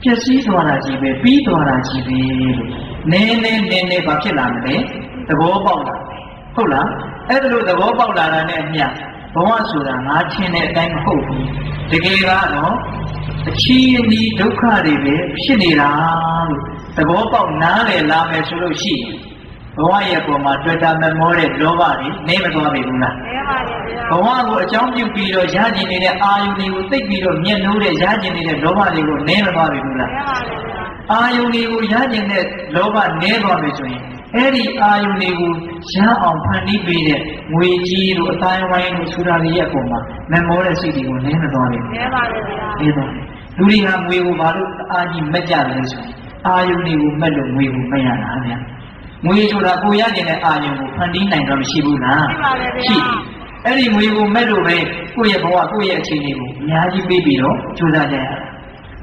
ပျက်စီးသွားတာကြီးပဲပြီးသွားတာကြီးပဲလို့ နည်းနည်းနည်းနည်းဘာဖြစ်လာမလဲသဘောပေါက်လာဟုတ်လားအဲ့ဒါလိုသဘောပေါက်လာတာနဲ့အမျှဘဝဆိုတာငါချင်းတဲ့အတိုင်းမဟုတ်ဘူးတကယ်ကတော့အချီးအနီးဒုက္ခတွေပဲဖြစ်နေတာလို့သဘောပေါက်နားလည်လာမယ်ဆိုလို့ရှိရင်ဘဝရဲ့ပုံမှာတွေ့တာမမောတဲ့လောဘတွေနေမသွားပြီဘူးလားနေပါတယ်ဗျာဘဝကိုအကြောင်းပြုပြီးတော့ရကျင်နေတဲ့အာယုန်တွေကိုသိပ်ပြီးတော့မျက်နှိုးတဲ့ရကျင်နေတဲ့လောဘတွေကိုနည်းမသွားပြီဘူးလားနေပါတယ်ဗျာ အာယုန်တွေကိုရကျင်တဲ့လောဘနည်းသွားပြီဆိုရင်အဲ့ဒီအာယုန်တွေကိုရအောင်ဖန်တီးပေးတဲ့ငွေကြီးတို့အတိုင်းဝိုင်းတို့ဆိုတာတွေရဲ့ပုံမှာမမောတဲ့စိတ်တွေကိုနည်းမသွားပြီဘူးနေပါတယ်ဗျာအေးပါလူတွေဟာငွေကိုဘာလို့အားကြီးမကြတယ်ဆိုရင်အာယုန်တွေကိုမက်လို့ငွေကိုမရတာဗျာငွေဆိုတာကိုရကျင်တဲ့အာယုန်ကိုဖန်တီးနိုင်တော့မရှိဘူးလားရှိပါတယ်ဗျာရှိတယ်အဲ့ဒီငွေကိုမက်လို့ပဲကိုယ့်ရဲ့ဘဝကိုယ့်ရဲ့အခြေအနေကိုအများကြီးပေးပြီးတော့ကြိုးစားကြရတာ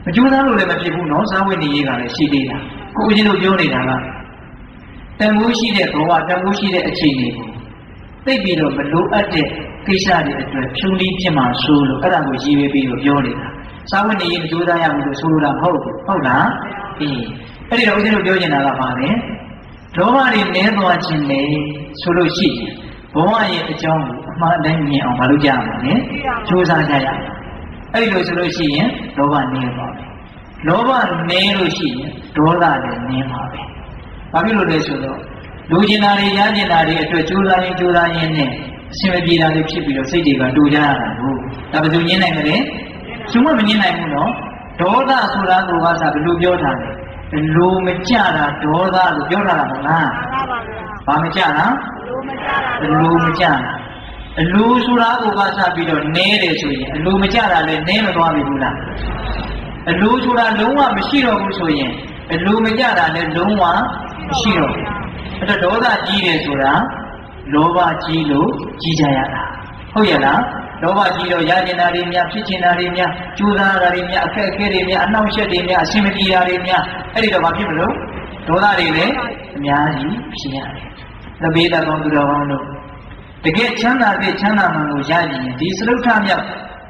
မကြိုးစားလို့လည်းမဖြစ်ဘူးနော်စားဝတ်နေရေးကလည်းရှိသေးတာကိုဦးချင်းတို့ပြောနေတာကတန်ဖိုးရှိတဲ့ဘဝတန်ဖိုးရှိတဲ့အခြေအနေကိုသိပြီးတော့မလိုအပ်တဲ့ကိစ္စတွေအတွက်ဖြုံးပြီးဖြစ်မှာဆိုလို့အဲ့ဒါကိုရည်ရွယ်ပြီးတော့ပြောနေတာစားဝတ်နေရေးမကြိုးစားရဘူးလို့ဆိုလိုတာမဟုတ်ဘူးဟုတ်လားအေးအဲ့ဒီတော့ဦးချင်းတို့ပြောနေတာကပါလေဒေါမတွေနည်းသွားခြင်းလေဆိုလို့ရှိရင်ဘဝရဲ့အကြောင်းကိုအမှန်တိုင်းမြင်အောင်မလုပ်ကြရဘူးလေကြိုးစားကြရအောင် အဲ့ဒီလိုဆိုလို့ရှိရင်လောဘနည်းသွားတယ်လောဘနည်းလို့ရှိရင်ဒေါသလည်းနည်းပါပဲဘာဖြစ်လို့လဲဆိုတော့လူကျင်တာတွေရကျင်တာတွေအတွက်ကြိုးစားရင်ကြိုးစားရင်းနဲ့အစင်မပြေတာတွေဖြစ်ပြီးတော့စိတ်တွေကတူကြရတာကိုဒါဘယ်သူညင်းနိုင်မလဲရှင်မမညင်းနိုင်ဘူးနော်ဒေါသဆိုတာကကစားဘယ်လိုပြောထားလဲဘယ်လိုမကြတာဒေါသလို့ပြောထားတာမဟုတ်လားမှန်ပါဗျာဘာမကြတာလူမကြတာဘယ်လိုမကြတာ အလိုဆိုတာကိုကစားပြီးတော့နဲတယ်ဆိုရင်အလိုမကြတာလည်းနဲမသွားပြီဘူးလားအလိုဆိုတာလုံးဝမရှိတော့ဘူးဆိုရင်အလိုမကြတာလည်းလုံးဝမရှိတော့ဘူးအဲ့တော့ဒေါသကြီးတယ်ဆိုတာလောဘကြီးလို့ကြီးကြရတာဟုတ်ရဲ့လားလောဘကြီးတော့ရကျင်တာတွေများဖြစ်ကျင်တာတွေများကြိုးစားတာတွေများအခက်အခဲတွေများအနှောင့်အယှက်တွေများအဆင်မပြေတာတွေများအဲ့ဒီတော့ဘာဖြစ်မလို့ဒေါသတွေလည်းအများကြီးဖြစ်ရတယ်။သဘေးတကောင်းသူတော်ကောင်းတို့ တကယ်ချမ်းသာတဲ့ချမ်းသာမှန်ကိုရရင်ဒီစလုထမြောက်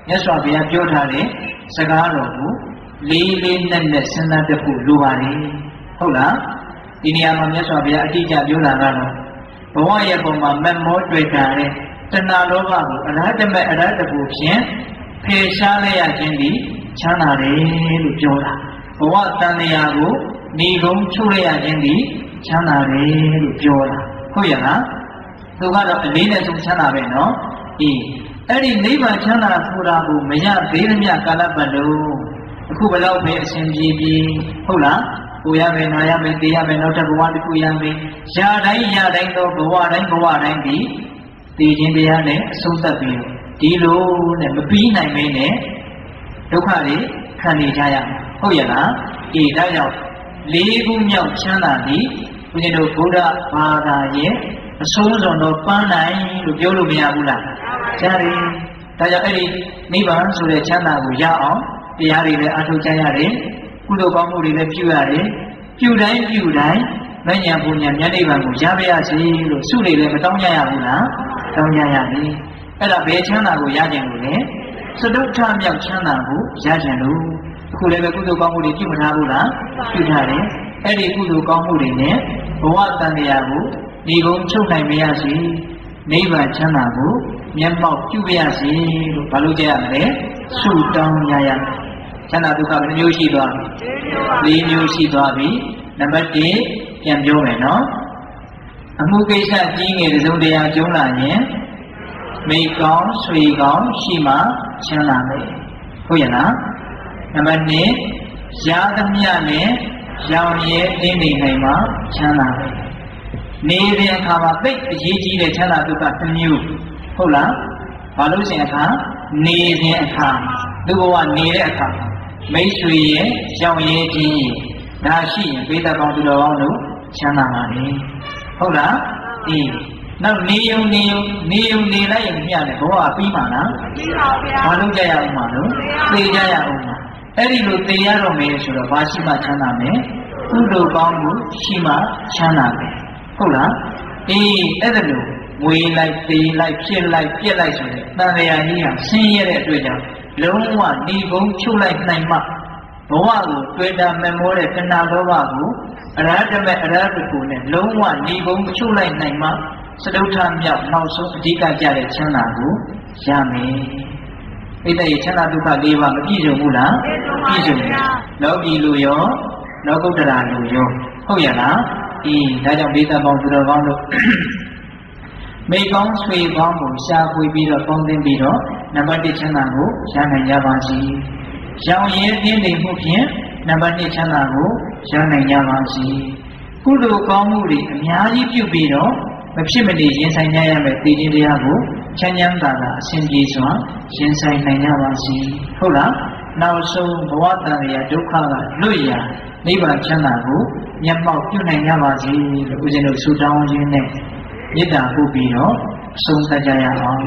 မြတ်စွာဘုရားပြောထားတဲ့စကားတော်ကိုလေးလေးနက်နက်စဉ်းစားတတ်ဖို့လိုပါတယ်ဟုတ်လားဒီနေရာမှာမြတ်စွာဘုရားအတိအကျပြောတာကတော့ဘဝရဲ့ပုံမှာမက်မောတွေ့တာတဲ့တဏှာလောဘကိုအရဟတမေအရဟတကိုဖြင့်ဖယ်ရှားလိုက်ရခြင်းဒီချမ်းသာတယ်လို့ပြောတာဘဝတန်လျာကိုနေကုန်းချုပ်လိုက်ရခြင်းဒီချမ်းသာတယ်လို့ပြောတာဟုတ်ရဲ့လား သူကတော့အလေးနဲ့ဆုံးချမ်းသာပဲနော်အေးအဲ့ဒီနိဗ္ဗာန်ချမ်းသာဆိုတာကိုမရသေးသမျှကာလပတ်လုံးအခုဘယ်တော့ပဲအစဉ်ပြေပြေဟုတ်လားကိုရမယ်နာရမယ်သိရမယ်နောက်ထပ်ဘဝတစ်ခုရမယ်ရတိုင်းရတိုင်းသောဘဝတိုင်းဘဝတိုင်းဒီသိခြင်းတရားနဲ့အဆုံးသတ်ပြီးဒီလိုနဲ့မပြီးနိုင်မင်းနဲ့ဒုက္ခတွေခံနေကြရမှာဟုတ်ရဲ့လားအေးဒါကြောင့်လေးခုမြောက်ချမ်းသာသည်ဘုရားတို့ဗုဒ္ဓဘာသာရဲ့ အဆုံးစွန်တော့ပန်းနိုင်လို့ပြောလို့မရဘူးလားကြားတယ်ဒါကြောင့်အဲ့ဒီနိဗ္ဗာန်ဆိုတဲ့ချမ်းသာကိုရအောင်တရားတွေလည်းအထောက်ကြရတယ်ကုသိုလ်ကောင်းမှုတွေလည်းပြုရတယ်ပြုတိုင်းပြုတိုင်းမဉ္ဇဉ်ပူညာဉာဏ်နိဗ္ဗာန်ကိုရပါရစေလို့ဆုတွေလည်းမတောင်းကြရဘူးလားတောင်းကြရတယ်အဲ့ဒါဘယ်ချမ်းသာကိုရကြင်လို့လဲစတုထမြောက်ချမ်းသာကိုရကြင်လို့အခုလည်းပဲကုသိုလ်ကောင်းမှုတွေပြုမထားဘူးလားပြုထားတယ်အဲ့ဒီကုသိုလ်ကောင်းမှုတွေနဲ့ဘဝတန်တရားကို ဒီကုန်းချုပ်နိုင်မရစေနိဗ္ဗာန်ချမ်းသာကိုမျက်မှောက်ပြုပါရစေလို့ဘာလို့ကြရမလဲဆုတောင်းရရချမ်းသာဒုက္ခဘယ်နှမျိုးရှိသွားပြီ၄မျိုးရှိသွားပြီနံပါတ်1ပြန်ပြောမယ်နော်အမှုကိစ္စကြီးငယ်တစ်စုံတရာကျုံးလာရင်မိကောင်းဆွေကောင်းရှိမှချမ်းသာမယ်ဟုတ်ရဲ့လားနံပါတ်2ရာသမျှနဲ့ရောင်ရဲတင်းနေနိုင်မှချမ်းသာမယ် နေတဲ့အခါမှာသိအရေးကြီးတဲ့ချမ်းသာဒုက္ခတစ်မျိုးဟုတ်လားဘာလို့ရှင်အခါနေခြင်းအခါသူဘဝနေတဲ့အခါမိတ်ဆွေရဲ့ရောင်ရဲခြင်းရဲ့ဒါရှိရင်ပေးတတ်ကောင်းသူတော်ကောင်းတို့ချမ်းသာပါလေဟုတ်လားအေးနောက်နေုံနေုံနေုံနေလိုက်ရင်မျှတယ်ဘဝပြီးမှာလားပြီးပါဗျာဘာလို့ကြရအောင်မှာလို့သိကြရအောင်မှာအဲ့ဒီလိုသိရတော့မယ်ဆိုတော့ဘာရှိမှချမ်းသာမယ်ကုသိုလ်ကောင်းမှုရှိမှချမ်းသာမယ် ဟုတ်လားအေးအဲ့ဒါလို့ငွေလိုက်သေးလိုက်ဖြစ်လိုက်ပြက်လိုက်ဆိုတဲ့တန်လျာကြီးဟာဆင်းရဲတဲ့အတွက်ကြောင့်လုံးဝဒီကုန်းချုပ်လိုက်နိုင်မှဘဝကိုတွေ့တာမမောတဲ့တဏှာလောဘကိုအရဟတမေအရဟတကိုနဲ့လုံးဝဒီကုန်းချုပ်လိုက်နိုင်မှစတုထမြောက်နောက်ဆုံးအဓိကကြတဲ့ချမ်းသာကိုရမယ်။ဣတ္တရဲ့ချမ်းသာဒုက္ခ၄ပါးမပြည့်စုံဘူးလား။ပြည့်စုံတယ်။လောကီလူရောလောကုတ္တရာလူရောဟုတ်ရလား။ အေးဒါကြောင့်ဒေသပေါင်းသူတော်ကောင်းတို့မိကောင်းဆွေကောင်းကိုရှားဖွေပြီးတော့ပေါင်းသိပြီးတော့နံပါတ်1ချမ်းသာကိုရနိုင်ကြပါစေ။ရောင်ရဲတင်းနေမှုဖြင့်နံပါတ်1ချမ်းသာကိုရနိုင်ကြပါစေ။ကုသိုလ်ကောင်းမှုတွေအများကြီးပြုပြီးတော့မဖြစ်မနေရင်ဆိုင်ကြရမယ်တည်ခြင်းတရားကိုချမ်းချမ်းသာသာအစဉ်ပြေစွာရင်ဆိုင်နိုင်ကြပါစေဟုတ်လား နောက်ဆုံးဘဝတန်ရာဒုက္ခကလွတ်ရာနိဗ္ဗာန်ချမ်းသာကိုမျက်မှောက်ပြုနိုင်ကြပါစေလို့ဦးဇင်းတို့ဆုတောင်းခြင်းနဲ့မေတ္တာပို့ပြီးတော့ဆုံးသတ်ကြရအောင်